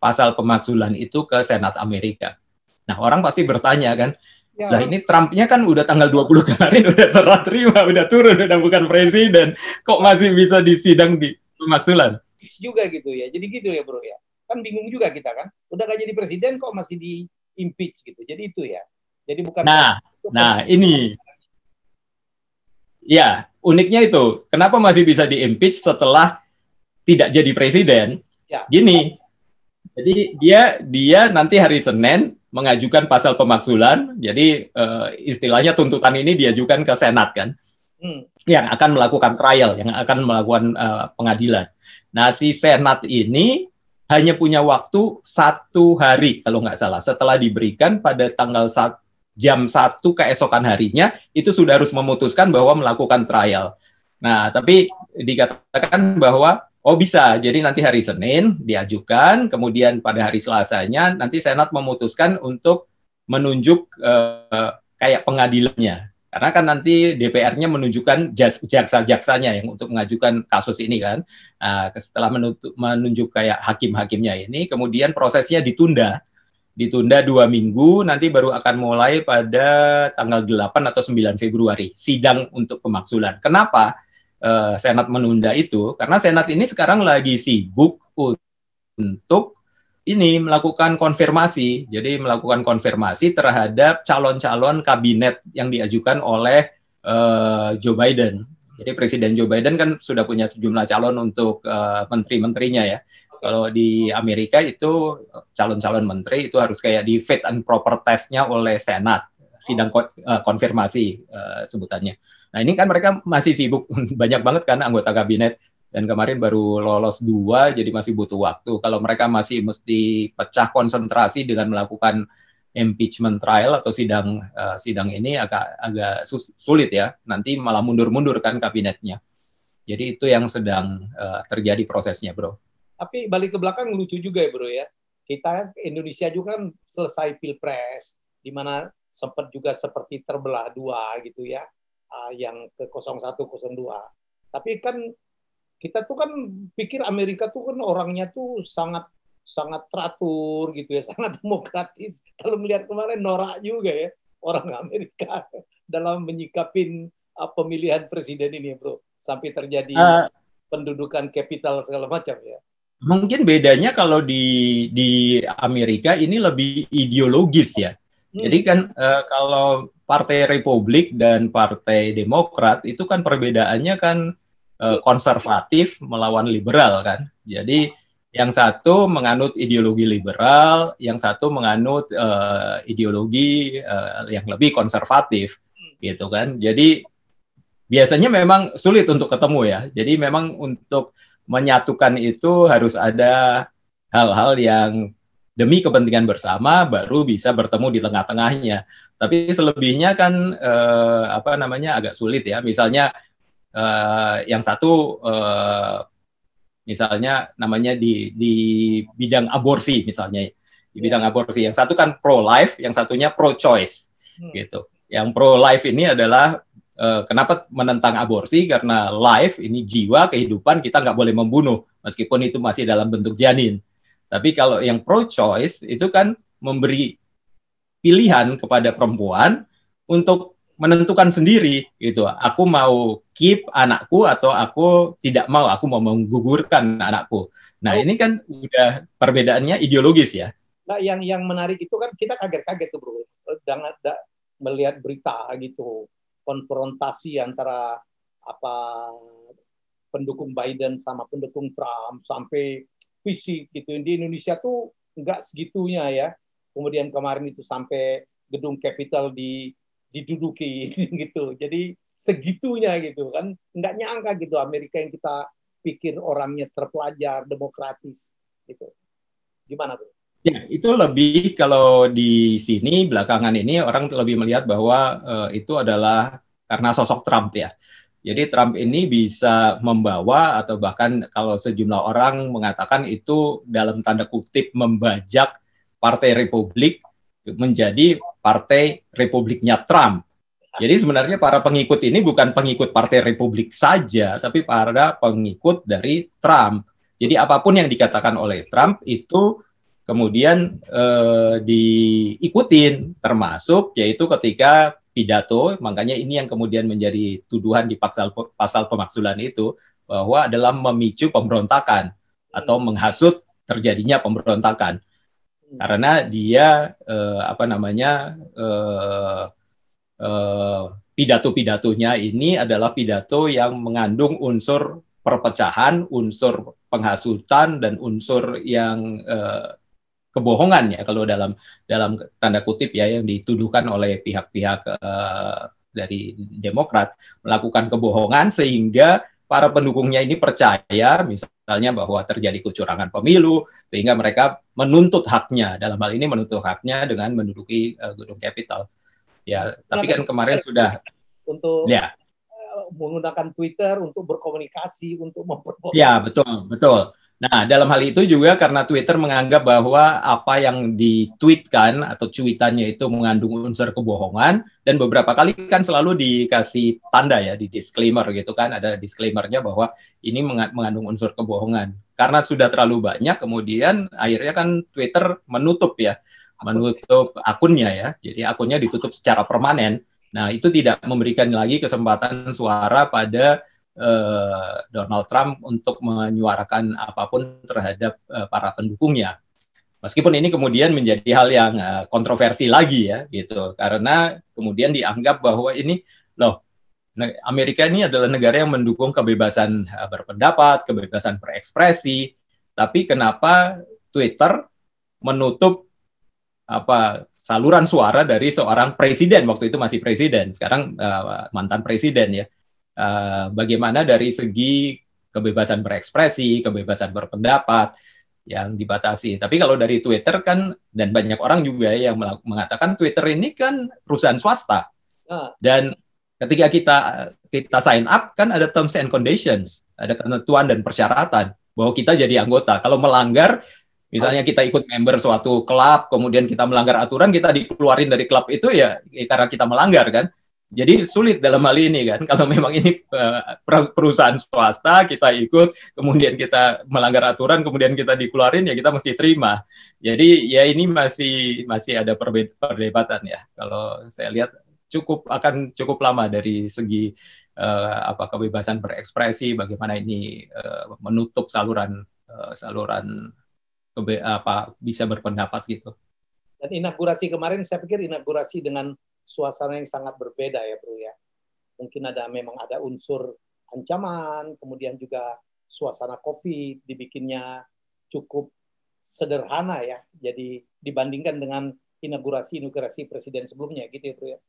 pasal pemakzulan itu ke Senat Amerika. Nah, orang pasti bertanya kan, ya. lah ini Trumpnya kan udah tanggal 20 kemarin udah serah terima, udah turun, udah bukan presiden, kok masih bisa disidang di pemakzulan? Juga gitu ya, jadi gitu ya bro ya. Kan bingung juga kita kan, udah gak jadi presiden kok masih di impeach gitu, jadi itu ya. Jadi bukan. Nah, nah ini, ya uniknya itu, kenapa masih bisa diimpeach setelah tidak jadi presiden? Ya. Gini, jadi dia dia nanti hari Senin mengajukan pasal pemaksulan, jadi uh, istilahnya tuntutan ini diajukan ke Senat kan, hmm. yang akan melakukan trial, yang akan melakukan uh, pengadilan. Nah si Senat ini hanya punya waktu satu hari kalau nggak salah, setelah diberikan pada tanggal jam satu keesokan harinya itu sudah harus memutuskan bahwa melakukan trial. Nah, tapi dikatakan bahwa oh bisa, jadi nanti hari Senin diajukan, kemudian pada hari Selasanya nanti Senat memutuskan untuk menunjuk uh, kayak pengadilannya. Karena kan nanti DPR-nya menunjukkan jaksa-jaksanya yang untuk mengajukan kasus ini kan. Nah, setelah menunjuk kayak hakim-hakimnya ini, kemudian prosesnya ditunda. Ditunda dua minggu, nanti baru akan mulai pada tanggal 8 atau 9 Februari, sidang untuk pemaksulan. Kenapa uh, Senat menunda itu? Karena Senat ini sekarang lagi sibuk untuk ini melakukan konfirmasi, jadi melakukan konfirmasi terhadap calon-calon kabinet yang diajukan oleh uh, Joe Biden. Jadi Presiden Joe Biden kan sudah punya sejumlah calon untuk uh, menteri-menterinya ya. Kalau di Amerika itu calon-calon menteri itu harus kayak di fit and proper testnya oleh Senat, sidang uh, konfirmasi uh, sebutannya. Nah ini kan mereka masih sibuk banyak banget kan anggota kabinet dan kemarin baru lolos dua, jadi masih butuh waktu. Kalau mereka masih mesti pecah konsentrasi dengan melakukan impeachment trial atau sidang uh, sidang ini agak agak sulit ya. Nanti malah mundur-mundur kan kabinetnya. Jadi itu yang sedang uh, terjadi prosesnya, bro. Tapi balik ke belakang lucu juga ya, bro ya. Kita Indonesia juga kan selesai pilpres, di mana sempat juga seperti terbelah dua gitu ya, uh, yang ke 01, 02. Tapi kan kita tuh kan pikir Amerika tuh kan orangnya tuh sangat sangat teratur gitu ya, sangat demokratis. Kalau melihat kemarin norak juga ya orang Amerika dalam menyikapin uh, pemilihan presiden ini, bro, sampai terjadi uh, pendudukan kapital segala macam ya. Mungkin bedanya kalau di di Amerika ini lebih ideologis ya. Hmm. Jadi kan uh, kalau Partai Republik dan Partai Demokrat itu kan perbedaannya kan uh, konservatif melawan liberal kan. Jadi yang satu menganut ideologi liberal, yang satu menganut uh, ideologi uh, yang lebih konservatif, gitu kan. Jadi biasanya memang sulit untuk ketemu ya. Jadi memang untuk menyatukan itu harus ada hal-hal yang demi kepentingan bersama baru bisa bertemu di tengah-tengahnya. Tapi selebihnya kan eh, apa namanya agak sulit ya. Misalnya uh, yang satu uh, misalnya namanya di di bidang aborsi misalnya di ya. bidang aborsi yang satu kan pro life yang satunya pro choice hmm. gitu yang pro life ini adalah uh, kenapa menentang aborsi karena life ini jiwa kehidupan kita nggak boleh membunuh meskipun itu masih dalam bentuk janin tapi kalau yang pro choice itu kan memberi pilihan kepada perempuan untuk menentukan sendiri gitu. Aku mau keep anakku atau aku tidak mau, aku mau menggugurkan anakku. Nah, oh. ini kan udah perbedaannya ideologis ya. Nah, yang yang menarik itu kan kita kaget-kaget tuh, Bro. Jangan melihat berita gitu, konfrontasi antara apa pendukung Biden sama pendukung Trump sampai fisik gitu. Di Indonesia tuh enggak segitunya ya. Kemudian kemarin itu sampai gedung Capitol di diduduki gitu. Jadi segitunya gitu kan nggak nyangka gitu Amerika yang kita pikir orangnya terpelajar demokratis gitu. Gimana tuh? Ya, itu lebih kalau di sini belakangan ini orang lebih melihat bahwa uh, itu adalah karena sosok Trump ya. Jadi Trump ini bisa membawa atau bahkan kalau sejumlah orang mengatakan itu dalam tanda kutip membajak Partai Republik menjadi Partai Republiknya Trump. Jadi sebenarnya para pengikut ini bukan pengikut Partai Republik saja, tapi para pengikut dari Trump. Jadi apa pun yang dikatakan oleh Trump itu kemudian eh, diikutin, termasuk yaitu ketika pidato, makanya ini yang kemudian menjadi tuduhan di pasal pasal pemaksulan itu bahwa adalah memicu pemberontakan atau menghasut terjadinya pemberontakan. Karena dia eh, apa namanya eh, eh, pidato-pidatonya ini adalah pidato yang mengandung unsur perpecahan, unsur penghasutan dan unsur yang eh, kebohongan ya kalau dalam dalam tanda kutip ya yang dituduhkan oleh pihak-pihak eh, dari Demokrat melakukan kebohongan sehingga para pendukungnya ini percaya misalnya bahwa terjadi kecurangan pemilu sehingga mereka menuntut haknya dalam hal ini menuntut haknya dengan menduduki uh, gedung Capitol. Ya, tapi kan kemarin sudah untuk ya. menggunakan Twitter untuk berkomunikasi, untuk memperbaiki. Ya, betul, betul. Nah, dalam hal itu juga karena Twitter menganggap bahwa apa yang ditweetkan atau cuitannya itu mengandung unsur kebohongan dan beberapa kali kan selalu dikasih tanda ya di disclaimer gitu kan ada disclaimernya bahwa ini mengandung unsur kebohongan. Karena sudah terlalu banyak kemudian akhirnya kan Twitter menutup ya, menutup akunnya ya. Jadi akunnya ditutup secara permanen. Nah, itu tidak memberikan lagi kesempatan suara pada uh, Donald Trump untuk menyuarakan apa pun terhadap uh, para pendukungnya. Meskipun ini kemudian menjadi hal yang uh, kontroversi lagi ya gitu. Karena kemudian dianggap bahwa ini loh Amerika ini adalah negara yang mendukung kebebasan berpendapat, kebebasan berekspresi, tapi kenapa Twitter menutup apa saluran suara dari seorang presiden? Waktu itu masih presiden, sekarang uh, mantan presiden ya uh, bagaimana dari segi kebebasan berekspresi, kebebasan berpendapat yang dibatasi. Tapi kalau dari Twitter kan dan banyak orang juga yang mengatakan Twitter ini kan perusahaan swasta. Ah. Dan ketika kita kita sign up kan ada terms and conditions, ada ketentuan dan persyaratan bahwa kita jadi anggota. Kalau melanggar Misalnya kita ikut member suatu klub, kemudian kita melanggar aturan, kita dikeluarin dari klub itu ya, ya karena kita melanggar kan. Jadi sulit dalam hal ini kan, kalau memang ini uh, perusahaan swasta kita ikut, kemudian kita melanggar aturan, kemudian kita dikeluarin ya kita mesti terima. Jadi ya ini masih masih ada perdebatan ya. Kalau saya lihat cukup akan cukup lama dari segi uh, apa kebebasan berekspresi, bagaimana ini uh, menutup saluran uh, saluran apa bisa berpendapat gitu. Dan inaugurasi kemarin saya pikir inaugurasi dengan suasana yang sangat berbeda ya bro ya. Mungkin ada memang ada unsur ancaman, kemudian juga suasana COVID dibikinnya cukup sederhana ya. Jadi dibandingkan dengan inaugurasi-inaugurasi presiden sebelumnya gitu ya bro ya.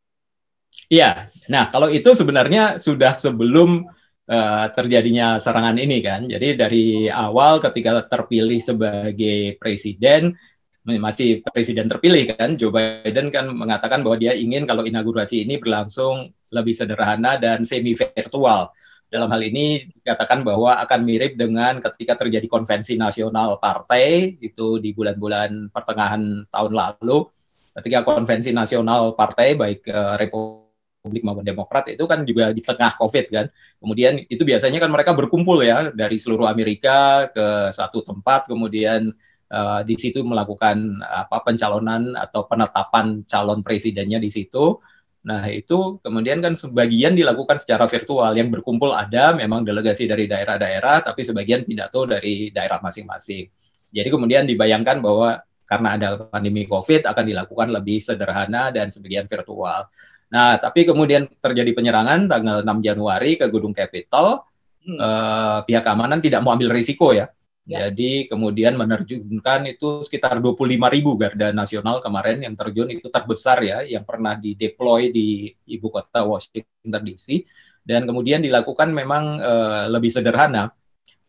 Iya, nah kalau itu sebenarnya sudah sebelum uh, terjadinya serangan ini kan. Jadi dari awal ketika terpilih sebagai presiden, masih presiden terpilih kan Joe Biden kan mengatakan bahwa dia ingin kalau inaugurasi ini berlangsung lebih sederhana dan semi virtual. Dalam hal ini dikatakan bahwa akan mirip dengan ketika terjadi konvensi nasional partai itu di bulan-bulan pertengahan tahun lalu ketika konvensi nasional partai baik uh, Republik maupun Demokrat itu kan juga di tengah COVID kan. Kemudian itu biasanya kan mereka berkumpul ya dari seluruh Amerika ke satu tempat kemudian uh, di situ melakukan apa pencalonan atau penetapan calon presidennya di situ. Nah, itu kemudian kan sebagian dilakukan secara virtual. Yang berkumpul ada memang delegasi dari daerah-daerah, tapi sebagian pidato dari daerah masing-masing. Jadi kemudian dibayangkan bahwa karena ada pandemi COVID akan dilakukan lebih sederhana dan sebagian virtual. Nah, tapi kemudian terjadi penyerangan tanggal 6 Januari ke Gedung Capitol. Hmm. Eh, pihak keamanan tidak mau ambil risiko ya Ya. Jadi kemudian menerjunkan itu sekitar 25 ribu garda nasional kemarin yang terjun itu terbesar ya, yang pernah dideploy di ibu kota Washington DC. Dan kemudian dilakukan memang uh, lebih sederhana.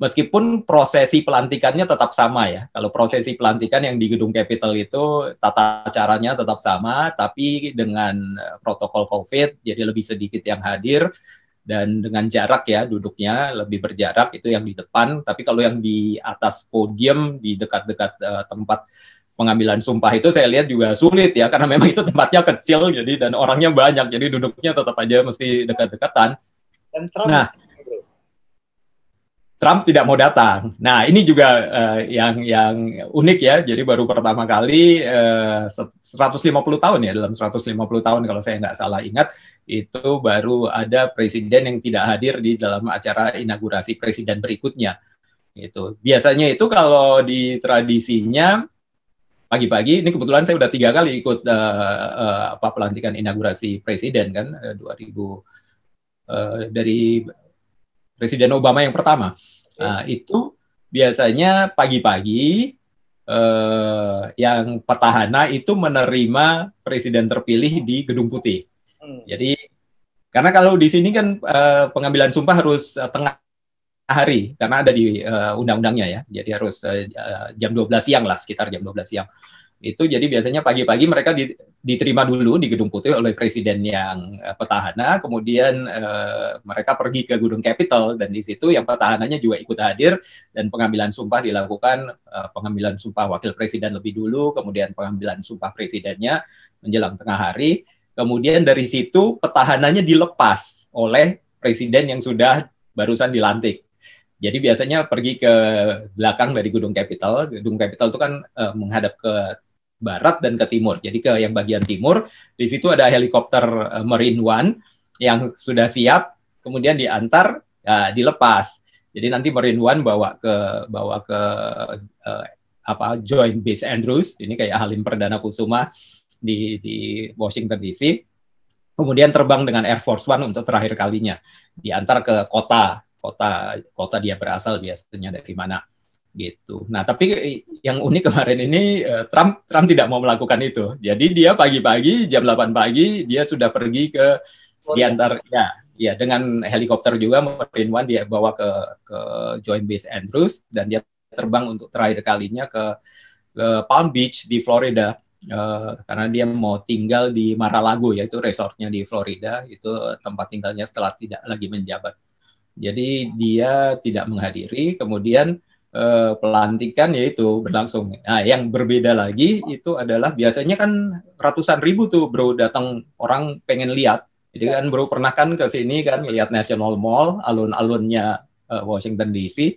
Meskipun prosesi pelantikannya tetap sama ya. Kalau prosesi pelantikan yang di gedung Capitol itu tata caranya tetap sama, tapi dengan eh, protokol COVID, jadi lebih sedikit yang hadir dan dengan jarak ya duduknya lebih berjarak itu yang di depan. Tapi kalau yang di atas podium di dekat-dekat uh, tempat pengambilan sumpah itu saya lihat juga sulit ya. Karena memang itu tempatnya kecil jadi dan orangnya banyak. Jadi duduknya tetap aja mesti dekat-dekatan. Nah Trump tidak mau datang. Nah, ini juga uh, yang yang unik ya. Jadi baru pertama kali uh, eh, 150 tahun ya dalam 150 tahun kalau saya nggak salah ingat itu baru ada presiden yang tidak hadir di dalam acara inaugurasi presiden berikutnya. Itu biasanya itu kalau di tradisinya pagi-pagi ini kebetulan saya udah tiga kali ikut uh, uh, apa pelantikan inaugurasi presiden kan uh, 2000 uh, dari Presiden Obama yang pertama. Nah, itu biasanya pagi-pagi eh, yang petahana itu menerima presiden terpilih di Gedung Putih. Hmm. Jadi karena kalau di sini kan eh, pengambilan sumpah harus eh, tengah hari karena ada di uh, undang-undangnya ya. Jadi harus uh, jam 12 siang lah, sekitar jam 12 siang. Itu jadi biasanya pagi-pagi mereka diterima dulu di Gedung Putih oleh presiden yang uh, petahana, kemudian uh, mereka pergi ke Gedung Capitol dan di situ yang petahananya juga ikut hadir dan pengambilan sumpah dilakukan uh, pengambilan sumpah wakil presiden lebih dulu, kemudian pengambilan sumpah presidennya menjelang tengah hari. Kemudian dari situ petahananya dilepas oleh presiden yang sudah barusan dilantik. Jadi biasanya pergi ke belakang dari Gedung Capitol. Gedung Capitol itu kan uh, menghadap ke barat dan ke timur. Jadi ke yang bagian timur, di situ ada helikopter uh, Marine One yang sudah siap, kemudian diantar, ya, dilepas. Jadi nanti Marine One bawa ke bawa ke uh, apa Joint Base Andrews, ini kayak Halim Perdana Kusuma di di Washington DC. Kemudian terbang dengan Air Force One untuk terakhir kalinya, diantar ke kota kota kota dia berasal biasanya dari mana gitu. Nah, tapi yang unik kemarin ini eh, Trump Trump tidak mau melakukan itu. Jadi dia pagi-pagi jam 8 pagi dia sudah pergi ke oh, diantar ya ya dengan helikopter juga Marine One dia bawa ke ke Joint Base Andrews dan dia terbang untuk terakhir kalinya ke ke Palm Beach di Florida uh, karena dia mau tinggal di Mar-a-Lago yaitu resortnya di Florida itu tempat tinggalnya setelah tidak lagi menjabat. Jadi dia tidak menghadiri, kemudian eh, pelantikan yaitu berlangsung. Nah, yang berbeda lagi itu adalah biasanya kan ratusan ribu tuh bro datang orang pengen lihat. Jadi kan bro pernah kan ke sini kan lihat National Mall, alun-alunnya eh, Washington DC.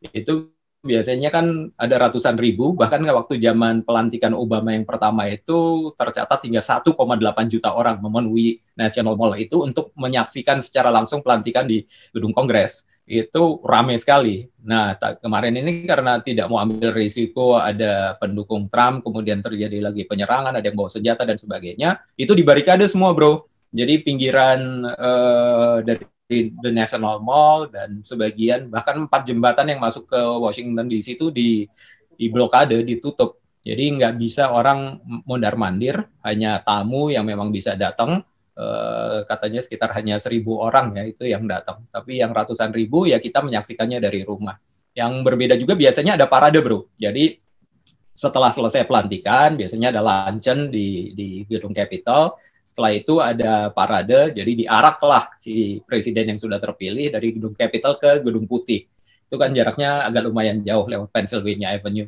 Itu biasanya kan ada ratusan ribu, bahkan waktu zaman pelantikan Obama yang pertama itu tercatat hingga 1,8 juta orang memenuhi National Mall itu untuk menyaksikan secara langsung pelantikan di gedung Kongres. Itu ramai sekali. Nah, kemarin ini karena tidak mau ambil risiko ada pendukung Trump, kemudian terjadi lagi penyerangan, ada yang bawa senjata dan sebagainya, itu dibarikade semua, bro. Jadi pinggiran uh, dari The National Mall dan sebagian bahkan empat jembatan yang masuk ke Washington DC itu di di blokade ditutup jadi nggak bisa orang mondar mandir hanya tamu yang memang bisa datang eh, katanya sekitar hanya seribu orang ya itu yang datang tapi yang ratusan ribu ya kita menyaksikannya dari rumah yang berbeda juga biasanya ada parade bro jadi setelah selesai pelantikan biasanya ada luncheon di di gedung Capitol setelah itu ada parade, jadi diaraklah si presiden yang sudah terpilih dari gedung Capitol ke gedung Putih. Itu kan jaraknya agak lumayan jauh lewat Pennsylvania Avenue.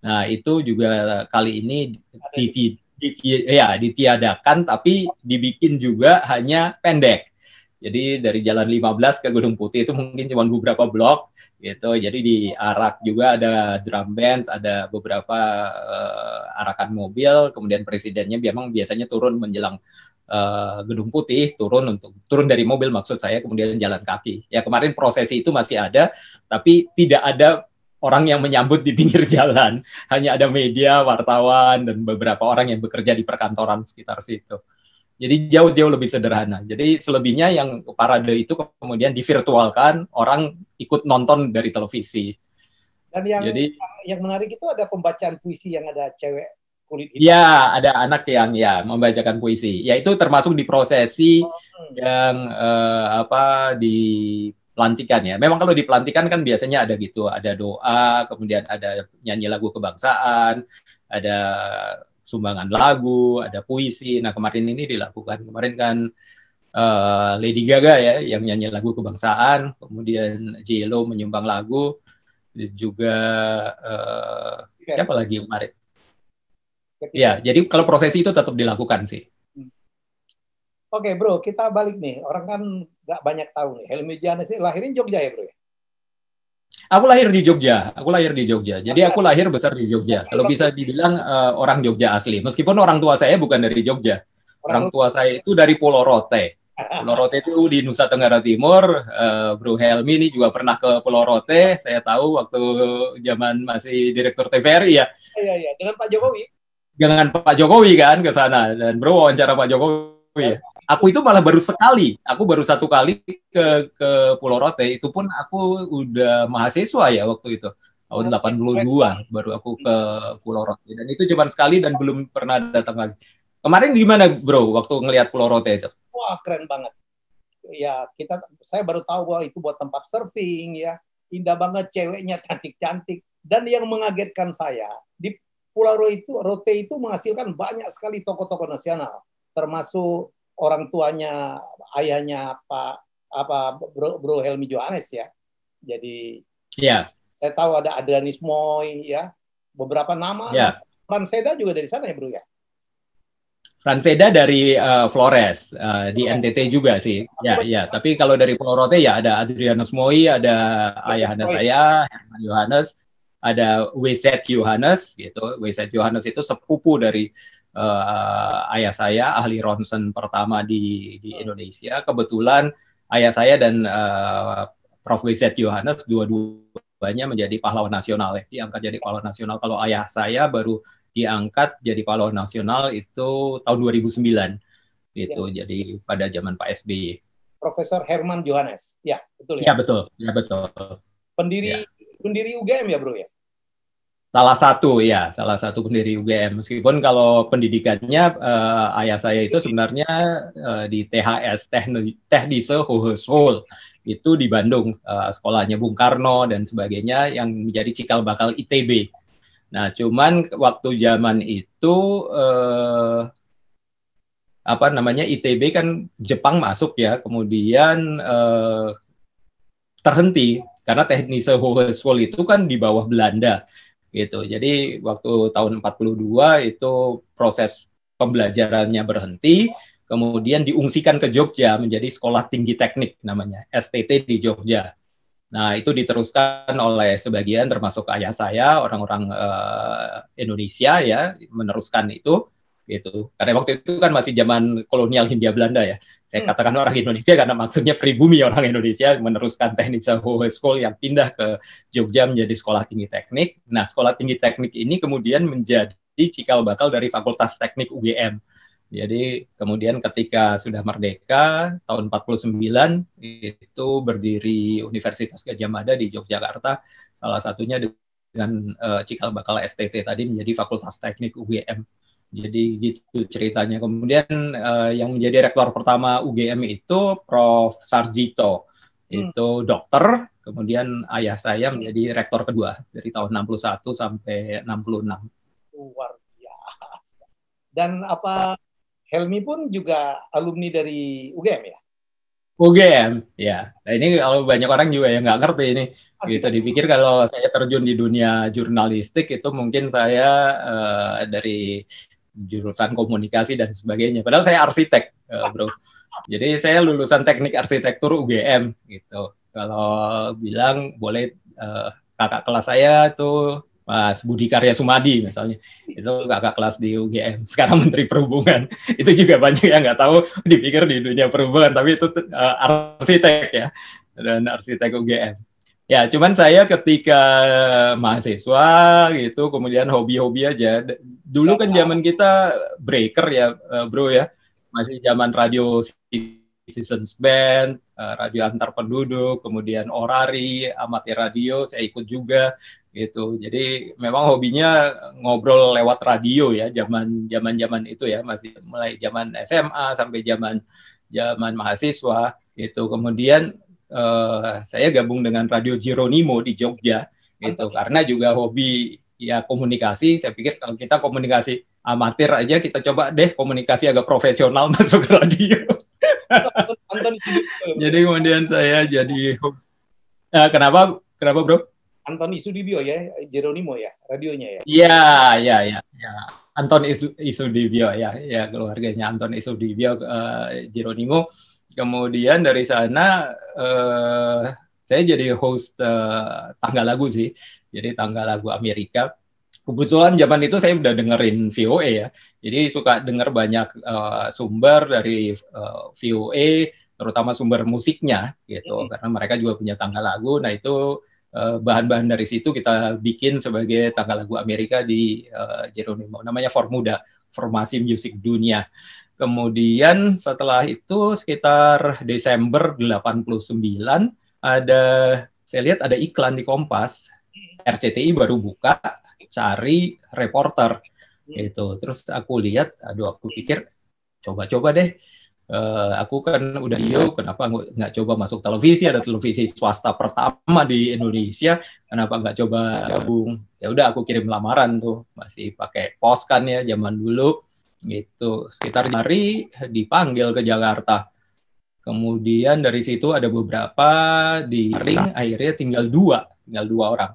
Nah itu juga kali ini di, di, di, ya, ditiadakan, tapi dibikin juga hanya pendek. Jadi dari Jalan 15 ke Gedung Putih itu mungkin cuma beberapa blok gitu. Jadi di arak juga ada drum band, ada beberapa uh, arakan mobil, kemudian presidennya memang biasanya turun menjelang uh, Gedung Putih, turun untuk turun dari mobil maksud saya kemudian jalan kaki. Ya kemarin prosesi itu masih ada, tapi tidak ada orang yang menyambut di pinggir jalan. Hanya ada media, wartawan dan beberapa orang yang bekerja di perkantoran sekitar situ. Jadi jauh-jauh lebih sederhana. Jadi selebihnya yang parade itu kemudian divirtualkan, orang ikut nonton dari televisi. Dan yang, Jadi, yang, menarik itu ada pembacaan puisi yang ada cewek kulit hitam. Ya, ada anak yang ya membacakan puisi. Ya itu termasuk di prosesi hmm. yang eh, apa di pelantikan ya. Memang kalau di pelantikan kan biasanya ada gitu, ada doa, kemudian ada nyanyi lagu kebangsaan, ada sumbangan lagu, ada puisi. Nah kemarin ini dilakukan kemarin kan uh, Lady Gaga ya yang nyanyi lagu kebangsaan, kemudian J Lo menyumbang lagu, juga uh, siapa lagi kemarin? Ya, jadi kalau prosesi itu tetap dilakukan sih. Oke, okay, bro, kita balik nih. Orang kan nggak banyak tahu nih. Helmi Janes lahirin Jogja ya, bro? Ya? Aku lahir di Jogja. Aku lahir di Jogja. Jadi aku lahir besar di Jogja. Kalau bisa dibilang uh, orang Jogja asli. Meskipun orang tua saya bukan dari Jogja. Orang tua saya itu dari Pulau Rote. Pulau Rote itu di Nusa Tenggara Timur. Uh, Bro Helmi ini juga pernah ke Pulau Rote. Saya tahu waktu zaman masih direktur TVRI ya. Iya, iya. Dengan Pak Jokowi. Dengan Pak Jokowi kan ke sana. Dan Bro wawancara Pak Jokowi ya. Aku itu malah baru sekali, aku baru satu kali ke ke Pulau Rote. Itu pun aku udah mahasiswa ya waktu itu tahun 82 baru aku ke Pulau Rote dan itu cuma sekali dan belum pernah datang lagi. Kemarin gimana bro waktu ngelihat Pulau Rote itu? Wah keren banget. Ya kita saya baru tahu bahwa itu buat tempat surfing ya. Indah banget ceweknya cantik-cantik dan yang mengagetkan saya di Pulau Rote itu, Rote itu menghasilkan banyak sekali tokoh-tokoh nasional, termasuk orang tuanya, ayahnya Pak apa Bro, Bro Helmi Johannes ya. Jadi ya. saya tahu ada Adrianus Moy ya, beberapa nama. Ya. Franseda juga dari sana ya Bro ya. Franseda dari uh, Flores uh, di NTT juga sih. Ya, ya. Tapi kalau dari Pulau Rote ya ada Adrianus Moi, ada ayahanda saya Herman Yohanes, ada WZ Yohanes gitu. WZ Yohanes itu sepupu dari uh, ayah saya ahli ronsen pertama di di Indonesia. Kebetulan ayah saya dan uh, Prof WZ Yohanes dua-duanya menjadi pahlawan nasional ya, diangkat jadi pahlawan nasional. Kalau ayah saya baru diangkat jadi pahlawan nasional itu tahun 2009 itu ya. jadi pada zaman Pak SBY. Profesor Herman Johannes, ya betul ya? Ya betul, ya betul. Pendiri ya. pendiri UGM ya bro ya? Salah satu ya, salah satu pendiri UGM. Meskipun kalau pendidikannya uh, ayah saya itu sebenarnya uh, di THS Teknise Hogeschool. Itu di Bandung uh, sekolahnya Bung Karno dan sebagainya yang menjadi cikal bakal ITB Nah, cuman waktu zaman itu eh, apa namanya ITB kan Jepang masuk ya, kemudian eh, terhenti. Karena Teknise Hogeschool itu kan di bawah Belanda gitu. Jadi waktu tahun 42 itu proses pembelajarannya berhenti, kemudian diungsikan ke Jogja menjadi Sekolah Tinggi Teknik namanya, STT di Jogja. Nah, itu diteruskan oleh sebagian termasuk ayah saya, orang-orang uh, Indonesia ya, meneruskan itu gitu. Karena waktu itu kan masih zaman kolonial Hindia Belanda ya. Saya hmm. katakan orang Indonesia karena maksudnya pribumi orang Indonesia meneruskan teknik High School yang pindah ke Jogja menjadi sekolah tinggi teknik. Nah, sekolah tinggi teknik ini kemudian menjadi cikal bakal dari Fakultas Teknik UGM jadi kemudian ketika sudah merdeka tahun 49 itu berdiri Universitas Gajah Mada di Yogyakarta salah satunya dengan uh, cikal bakal STT tadi menjadi Fakultas Teknik UGM. Jadi gitu ceritanya. Kemudian uh, yang menjadi rektor pertama UGM itu Prof Sarjito. Hmm. Itu dokter, kemudian ayah saya menjadi rektor kedua dari tahun 61 sampai 66. Luar biasa. Dan apa Helmi pun juga alumni dari UGM ya? UGM, ya. Nah ini kalau banyak orang juga yang nggak ngerti ini. Asik. Gitu dipikir kalau saya terjun di dunia jurnalistik itu mungkin saya uh, dari jurusan komunikasi dan sebagainya. Padahal saya arsitek, uh, bro. Jadi saya lulusan teknik arsitektur UGM gitu. Kalau bilang boleh uh, kakak kelas saya tuh Mas Budi Karya Sumadi misalnya itu kakak kelas di UGM sekarang Menteri Perhubungan itu juga banyak yang nggak tahu dipikir di dunia perhubungan tapi itu uh, arsitek ya dan arsitek UGM ya cuman saya ketika mahasiswa gitu kemudian hobi-hobi aja dulu kan zaman kita breaker ya uh, bro ya. Masih zaman radio Citizens Band, uh, radio antar penduduk, kemudian orari, amatir radio, saya ikut juga gitu. Jadi memang hobinya ngobrol lewat radio ya, zaman zaman zaman itu ya, masih mulai zaman SMA sampai zaman zaman mahasiswa gitu. Kemudian uh, saya gabung dengan Radio Jeronimo di Jogja gitu, karena juga hobi ya komunikasi. Saya pikir kalau kita komunikasi amatir aja, kita coba deh komunikasi agak profesional masuk ke radio. jadi kemudian saya jadi. Nah, kenapa? Kenapa, Bro? Anton Isudibio ya, Jeronimo ya, radionya ya. Iya, iya, iya, ya. Anton Isudibio ya, ya keluarganya Anton Isudibio uh, Jeronimo. Kemudian dari sana uh, saya jadi host uh, tangga lagu sih. Jadi tangga lagu Amerika kebetulan zaman itu saya udah dengerin VOA ya. Jadi suka denger banyak uh, sumber dari uh, eh, VOA, terutama sumber musiknya gitu. Hmm. Karena mereka juga punya tanggal lagu. Nah itu eh, bahan-bahan dari situ kita bikin sebagai tanggal lagu Amerika di uh, Jeronimo. Namanya Formuda, Formasi Musik Dunia. Kemudian setelah itu sekitar Desember 89 ada saya lihat ada iklan di Kompas. RCTI baru buka cari reporter gitu. Terus aku lihat, aduh aku pikir coba-coba deh. Uh, aku kan udah iyo kenapa nggak coba masuk televisi? Ada televisi swasta pertama di Indonesia kenapa nggak coba gabung? Ya udah aku kirim lamaran tuh masih pakai pos kan ya zaman dulu gitu. Sekitar hari dipanggil ke Jakarta. Kemudian dari situ ada beberapa di ring akhirnya tinggal dua tinggal dua orang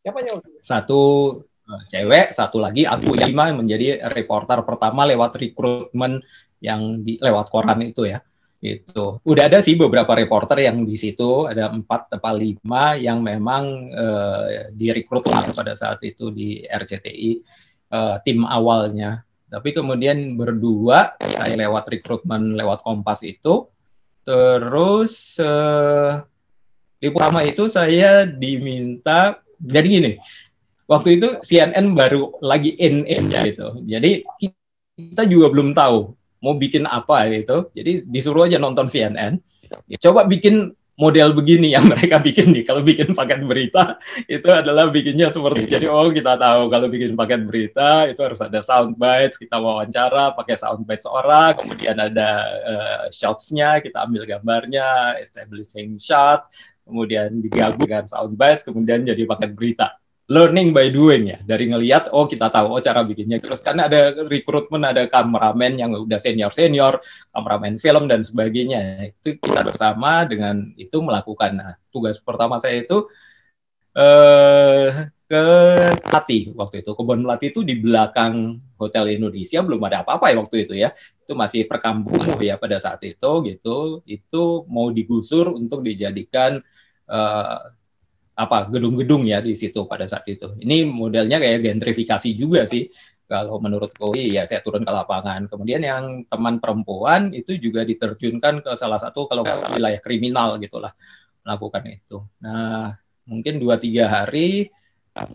siapa yang satu eh, cewek satu lagi aku lima menjadi reporter pertama lewat rekrutmen yang di lewat koran itu ya. Itu udah ada sih beberapa reporter yang di situ. Ada empat atau lima yang memang uh, direkrut lah pada saat itu di RCTI uh, eh, tim awalnya. Tapi kemudian berdua saya lewat rekrutmen lewat Kompas itu. Terus uh, di pertama itu saya diminta jadi gini waktu itu CNN baru lagi in in ya gitu jadi kita juga belum tahu mau bikin apa gitu. Jadi disuruh aja nonton CNN. Coba bikin model begini yang mereka bikin nih. Kalau bikin paket berita itu adalah bikinnya seperti jadi oh kita tahu kalau bikin paket berita itu harus ada sound bites, kita wawancara pakai sound bites orang, kemudian ada uh, shots-nya, kita ambil gambarnya, establishing shot, kemudian digabung dengan sound kemudian jadi paket berita. Learning by doing ya dari ngelihat oh kita tahu oh cara bikinnya. Terus karena ada rekrutmen ada kameramen yang udah senior senior kameramen film dan sebagainya. Itu kita bersama dengan itu melakukan. Nah tugas pertama saya itu eh ke Melati. Waktu itu kebun Melati itu di belakang Hotel Indonesia belum ada apa-apa ya waktu itu ya. Itu masih perkampungan ya pada saat itu gitu. Itu mau digusur untuk dijadikan uh, apa gedung-gedung ya di situ pada saat itu. Ini modelnya kayak gentrifikasi juga sih. Kalau menurut Koi ya saya turun ke lapangan. Kemudian yang teman perempuan itu juga diterjunkan ke salah satu kalau wilayah kriminal gitulah melakukan itu. Nah mungkin dua tiga hari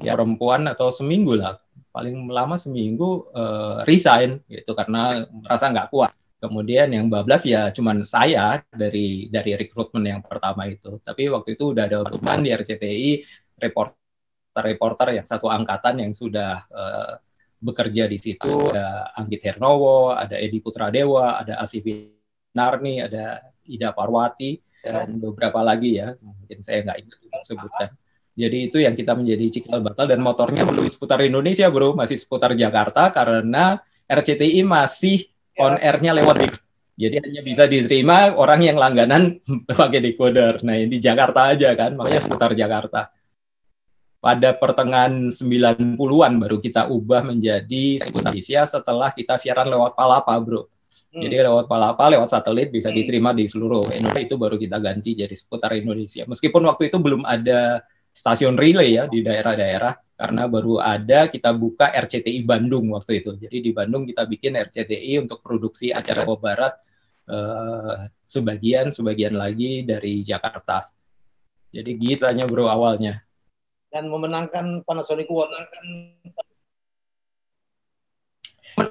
ya perempuan atau seminggu lah paling lama seminggu uh, resign gitu karena merasa nggak kuat Kemudian yang bablas ya cuman saya dari dari rekrutmen yang pertama itu. Tapi waktu itu udah ada teman di RCTI reporter-reporter yang satu angkatan yang sudah uh, bekerja di situ. Ada Anggit Hernowo, ada Edi Putradewa, ada Asifi Narni, ada Ida Parwati dan beberapa lagi ya. Mungkin saya nggak ingat sebutkan. Jadi itu yang kita menjadi cikal bakal dan motornya belum seputar Indonesia bro, masih seputar Jakarta karena RCTI masih on airnya lewat di jadi hanya bisa diterima orang yang langganan pakai decoder. Nah, ini di Jakarta aja kan, makanya seputar Jakarta. Pada pertengahan 90-an baru kita ubah menjadi seputar Indonesia setelah kita siaran lewat Palapa, Bro. Hmm. Jadi lewat Palapa, lewat satelit bisa hmm. diterima di seluruh Indonesia itu baru kita ganti jadi seputar Indonesia. Meskipun waktu itu belum ada stasiun relay ya di daerah-daerah karena baru ada kita buka RCTI Bandung waktu itu. Jadi di Bandung kita bikin RCTI untuk produksi acara Jawa Barat eh, sebagian sebagian lagi dari Jakarta. Jadi gitu hanya bro awalnya. Dan memenangkan Panasonic Award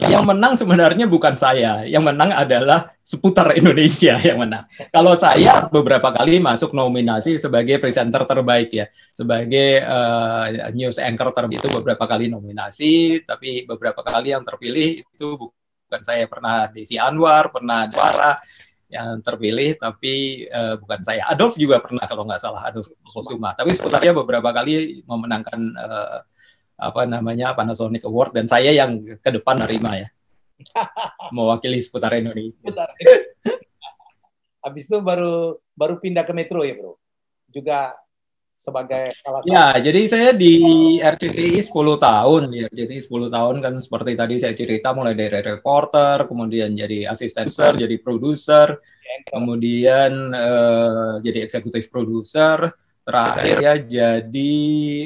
yang menang sebenarnya bukan saya, yang menang adalah seputar Indonesia yang menang. Kalau saya beberapa kali masuk nominasi sebagai presenter terbaik ya, sebagai uh, news anchor terbaik itu beberapa kali nominasi, tapi beberapa kali yang terpilih itu bukan saya pernah Desi Anwar, pernah juara yang terpilih, tapi uh, bukan saya. Adolf juga pernah kalau nggak salah Adolf Kusuma, tapi seputarnya beberapa kali memenangkan uh, apa namanya Panasonic Award dan saya yang ke depan nerima ya mewakili seputar Indonesia. Habis itu baru baru pindah ke Metro ya bro, juga sebagai salah satu. Ya, jadi saya di RCTI 10 tahun, ya. Jadi 10 tahun kan seperti tadi saya cerita mulai dari reporter, kemudian jadi asisten jadi produser, kemudian uh, jadi eksekutif produser, terakhir ya jadi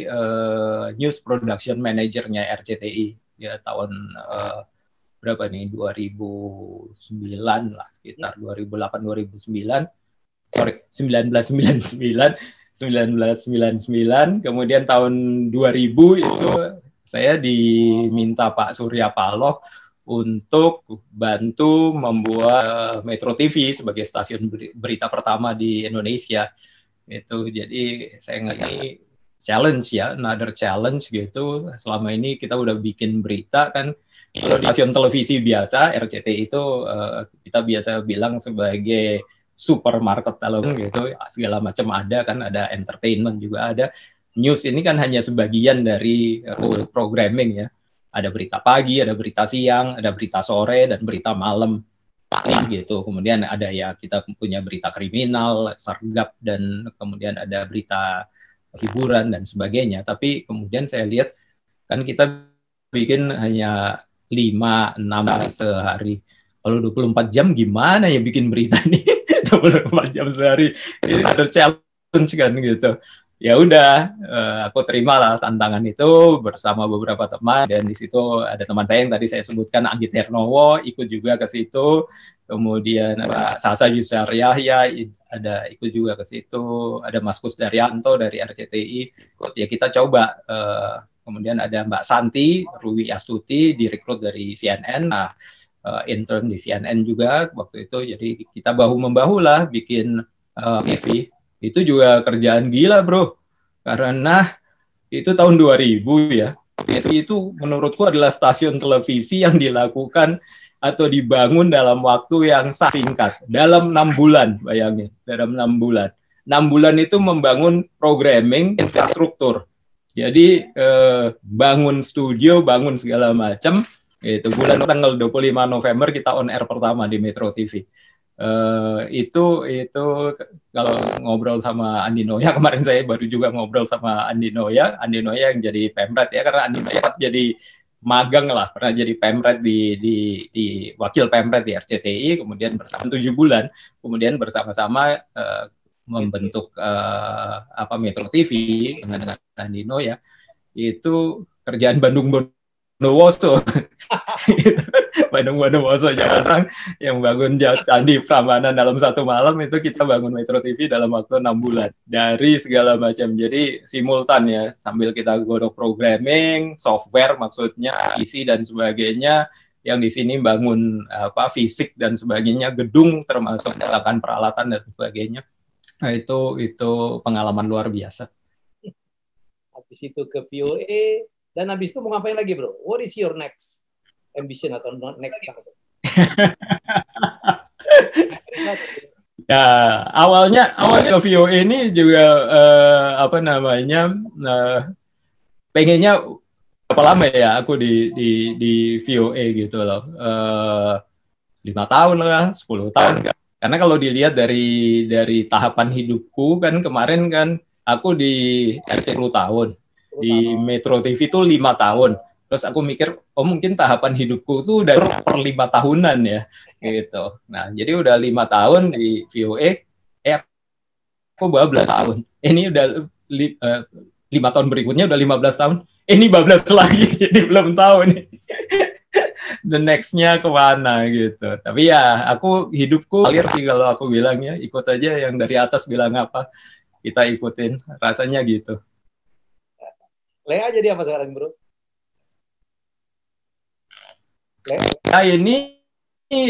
uh, news production manajernya RCTI ya tahun uh, berapa nih? 2009 lah sekitar 2008 2009 sorry 1999 1999 kemudian tahun 2000 itu saya diminta Pak Surya Paloh untuk bantu membuat Metro TV sebagai stasiun berita pertama di Indonesia itu jadi saya nggak ini challenge ya another challenge gitu. Selama ini kita udah bikin berita kan Kalau di stasiun televisi biasa, RCTI itu uh, kita biasa bilang sebagai supermarket telepon gitu, segala macam ada kan, ada entertainment juga ada. News ini kan hanya sebagian dari uh, programming ya. Ada berita pagi, ada berita siang, ada berita sore dan berita malam gitu. Kemudian ada ya kita punya berita kriminal, sergap dan kemudian ada berita hiburan dan sebagainya. Tapi kemudian saya lihat kan kita bikin hanya 5 6 sehari. Kalau 24 jam gimana ya bikin berita ini? 24 jam sehari. Ini ada challenge kan gitu. Ya udah, uh, aku terimalah tantangan itu bersama beberapa teman dan di situ ada teman saya yang tadi saya sebutkan Anggit Hernowo ikut juga ke situ. Kemudian Pak Sasa Yusar Yahya ada ikut juga ke situ. Ada Mas Kus Daryanto dari RCTI. Ya kita coba uh, kemudian ada Mbak Santi Ruwi Astuti direkrut dari CNN nah uh, intern di CNN juga waktu itu jadi kita bahu membahu lah bikin uh, eh, itu juga kerjaan gila bro. Karena itu tahun 2000 ya. TV itu menurutku adalah stasiun televisi yang dilakukan atau dibangun dalam waktu yang singkat. Dalam enam bulan bayangin. Dalam enam bulan. Enam bulan itu membangun programming infrastruktur. Jadi eh, bangun studio, bangun segala macam. Itu bulan tanggal 25 November kita on air pertama di Metro TV. Uh, itu itu kalau ngobrol sama Andi Noya kemarin saya baru juga ngobrol sama Andi Noya. Andi Noya yang jadi pemret ya karena Andi Noya jadi magang lah pernah jadi pemret di di di wakil pemret di RCTI kemudian bersama tujuh bulan. Kemudian bersama-sama uh, membentuk uh, apa Metro TV dengan dengan Andino ya itu kerjaan Bandung Bondowoso Bandung Bondowoso Jakarta yang bangun Candi Prambanan dalam satu malam itu kita bangun Metro TV dalam waktu enam bulan. Dari segala macam. Jadi simultan ya. Sambil kita godok programming software maksudnya isi dan sebagainya yang di sini bangun apa fisik dan sebagainya gedung termasuk peralatan peralatan dan sebagainya. Nah, itu itu pengalaman luar biasa. Habis itu ke VOA dan habis itu mau ngapain lagi, Bro? What is your next ambition atau next target? ya, awalnya awalnya VOA ini juga uh, apa namanya uh, pengennya berapa lama ya aku di di di VOA gitu loh. Uh, lima tahun lah, sepuluh tahun karena kalau dilihat dari dari tahapan hidupku kan kemarin kan aku di RC 10 tahun, di Metro TV itu lima tahun. Terus aku mikir, oh mungkin tahapan hidupku itu udah per lima tahunan ya, gitu. Nah, jadi udah lima tahun di VOA, eh aku belas tahun. Ini udah li, uh, lima tahun berikutnya udah 15 tahun. Eh, ini bablas lagi, jadi belum tahu nih the nextnya ke mana gitu. Tapi ya aku hidupku alir sih kalau aku bilang ya ikut aja yang dari atas bilang apa kita ikutin rasanya gitu. Lea jadi apa sekarang bro? Lea? Nah ini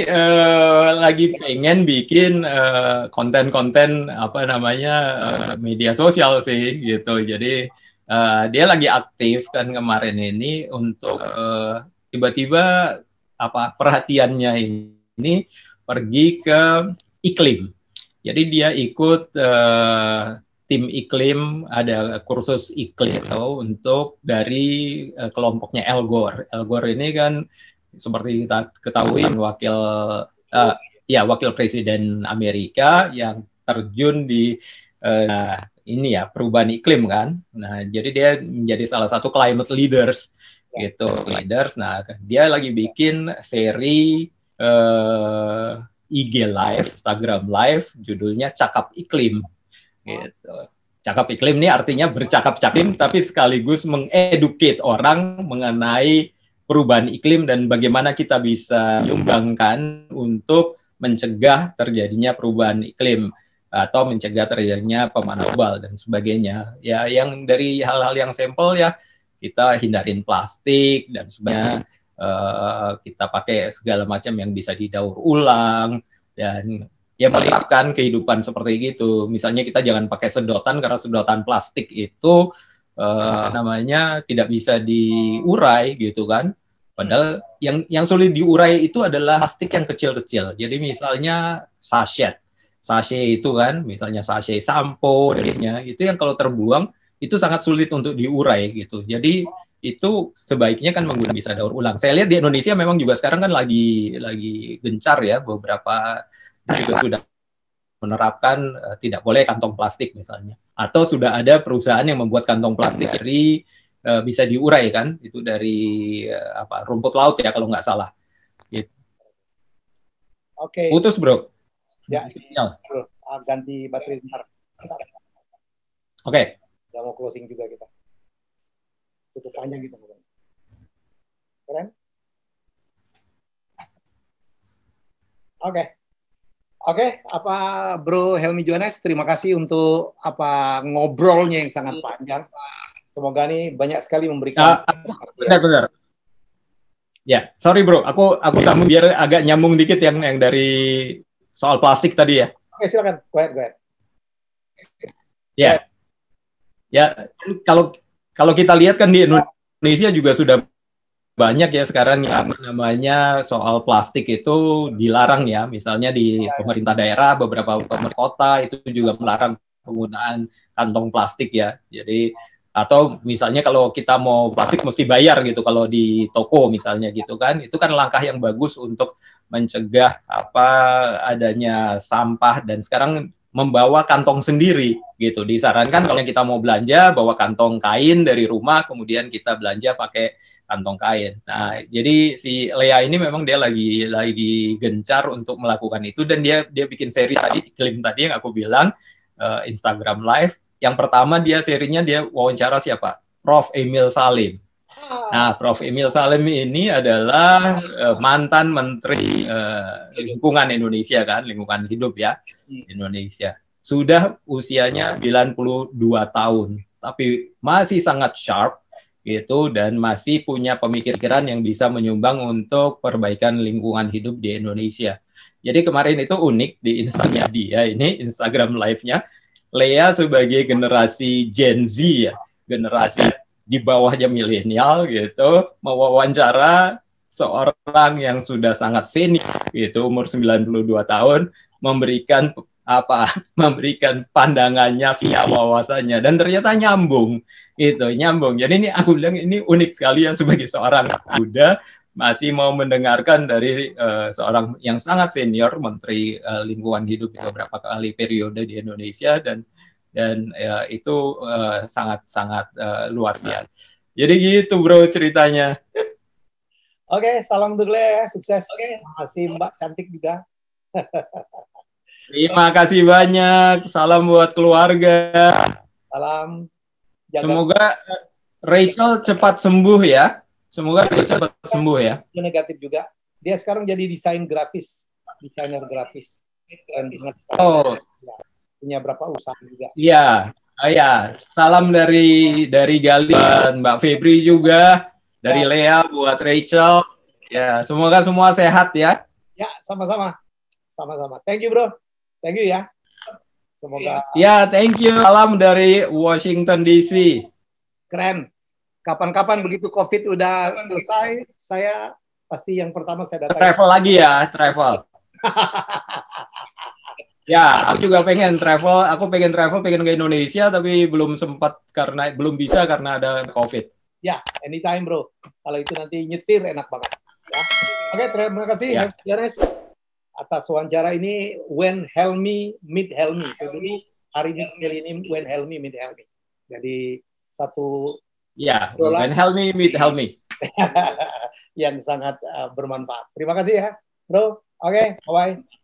uh, lagi pengen bikin eh, konten-konten apa namanya uh, media sosial sih gitu. Jadi uh, dia lagi aktif kan kemarin ini untuk uh, tiba-tiba apa perhatiannya ini pergi ke iklim. Jadi dia ikut uh, tim iklim ada kursus iklim untuk dari uh, kelompoknya El Gore. El Gore ini kan seperti kita ketahui wakil uh, ya wakil presiden Amerika yang terjun di uh, ini ya perubahan iklim kan. Nah, jadi dia menjadi salah satu climate leaders gitu leaders. Nah dia lagi bikin seri uh, IG live Instagram live judulnya cakap iklim gitu. Cakap iklim ini artinya bercakap-cakap tapi sekaligus mengeduket orang mengenai perubahan iklim dan bagaimana kita bisa menyumbangkan untuk mencegah terjadinya perubahan iklim atau mencegah terjadinya pemanasan global dan sebagainya. Ya, yang dari hal-hal yang sampel ya kita hindarin plastik dan sebagainya. Uh, kita pakai segala macam yang bisa didaur ulang dan ya menerapkan kehidupan seperti gitu misalnya kita jangan pakai sedotan karena sedotan plastik itu uh, namanya tidak bisa diurai gitu kan Padahal yang yang sulit diurai itu adalah plastik yang kecil-kecil. Jadi misalnya sachet. Sachet itu kan, misalnya sachet sampo, itu yang kalau terbuang itu sangat sulit untuk diurai gitu. Jadi itu sebaiknya kan menggunakan bisa daur ulang. Saya lihat di Indonesia memang juga sekarang kan lagi lagi gencar ya beberapa juga sudah menerapkan uh, tidak boleh kantong plastik misalnya. Atau sudah ada perusahaan yang membuat kantong plastik dari uh, bisa diurai kan itu dari uh, apa rumput laut ya kalau nggak salah. Gitu. Oke. Okay. Putus bro. Ya, sinyal. Ganti baterai bentar. Oke. Okay. Udah mau closing juga kita. Cukup panjang gitu. Keren? Oke. Okay. Oke, okay, apa Bro Helmi Jones, terima kasih untuk apa ngobrolnya yang sangat panjang. Semoga nih banyak sekali memberikan. Uh, benar-benar. Ya, sorry Bro, aku aku sambung biar agak nyambung dikit yang yang dari soal plastik tadi ya. Oke, okay, silakan. Go ahead, go ahead. Ya. Ya, kalau kalau kita lihat kan di Indonesia juga sudah banyak ya sekarang yang namanya soal plastik itu dilarang ya. Misalnya di pemerintah daerah, beberapa pemerintah kota itu juga melarang penggunaan kantong plastik ya. Jadi atau misalnya kalau kita mau plastik mesti bayar gitu kalau di toko misalnya gitu kan. Itu kan langkah yang bagus untuk mencegah apa adanya sampah dan sekarang membawa kantong sendiri gitu. Disarankan kalau kita mau belanja bawa kantong kain dari rumah kemudian kita belanja pakai kantong kain. Nah, jadi si Lea ini memang dia lagi lagi gencar untuk melakukan itu dan dia dia bikin seri tadi klaim tadi yang aku bilang uh, Instagram Live. Yang pertama dia serinya dia wawancara siapa? Prof Emil Salim. Nah, Prof Emil Salim ini adalah uh, mantan Menteri uh, Lingkungan Indonesia kan, lingkungan hidup ya Indonesia. Sudah usianya 92 tahun, tapi masih sangat sharp gitu dan masih punya pemikiran yang bisa menyumbang untuk perbaikan lingkungan hidup di Indonesia. Jadi kemarin itu unik di Instagram dia ini Instagram live-nya Lea sebagai generasi Gen Z ya, generasi di bawahnya milenial gitu, mewawancara seorang yang sudah sangat senior gitu umur 92 tahun memberikan apa memberikan pandangannya via wawasannya. Dan ternyata nyambung. Itu nyambung. Jadi ini aku bilang ini unik sekali ya sebagai seorang muda masih mau mendengarkan dari uh, seorang yang sangat senior menteri uh, lingkungan hidup beberapa kali periode di Indonesia dan dan uh, itu uh, sangat sangat uh, luar biasa. Jadi gitu bro ceritanya. Oke, salam dulu ya, sukses. Oke, masih Mbak. Cantik juga. Terima kasih banyak. Salam buat keluarga. Salam. Jaga. Semoga Rachel cepat sembuh ya. Semoga Rachel cepat sembuh ya. Negatif juga. Dia sekarang jadi desain grafis, desainer grafis. Oh. Punya berapa usaha juga. Iya. Oh, ya. Salam dari dari Gali dan Mbak Febri juga. Dari ya. Lea buat Rachel. Ya, semoga semua sehat ya. Ya, sama-sama. Sama-sama. Thank you, bro. Thank you ya. Semoga. Ya, thank you. Salam dari Washington DC. Keren. Kapan-kapan begitu COVID udah selesai, saya pasti yang pertama saya datang. Travel lagi ya, travel. ya, aku juga pengen travel. Aku pengen travel, pengen ke Indonesia, tapi belum sempat karena belum bisa karena ada COVID. Ya, anytime bro. Kalau itu nanti nyetir enak banget. Ya. Oke, terima kasih. Ya. Yanes atas wawancara ini When Helmi Meet Helmi. Jadi hari ini sekali ini When Helmi Meet Helmi. Jadi satu Ya, When Helmi Meet Helmi. yang sangat uh, bermanfaat. Terima kasih ya, bro. Oke, okay, bye-bye.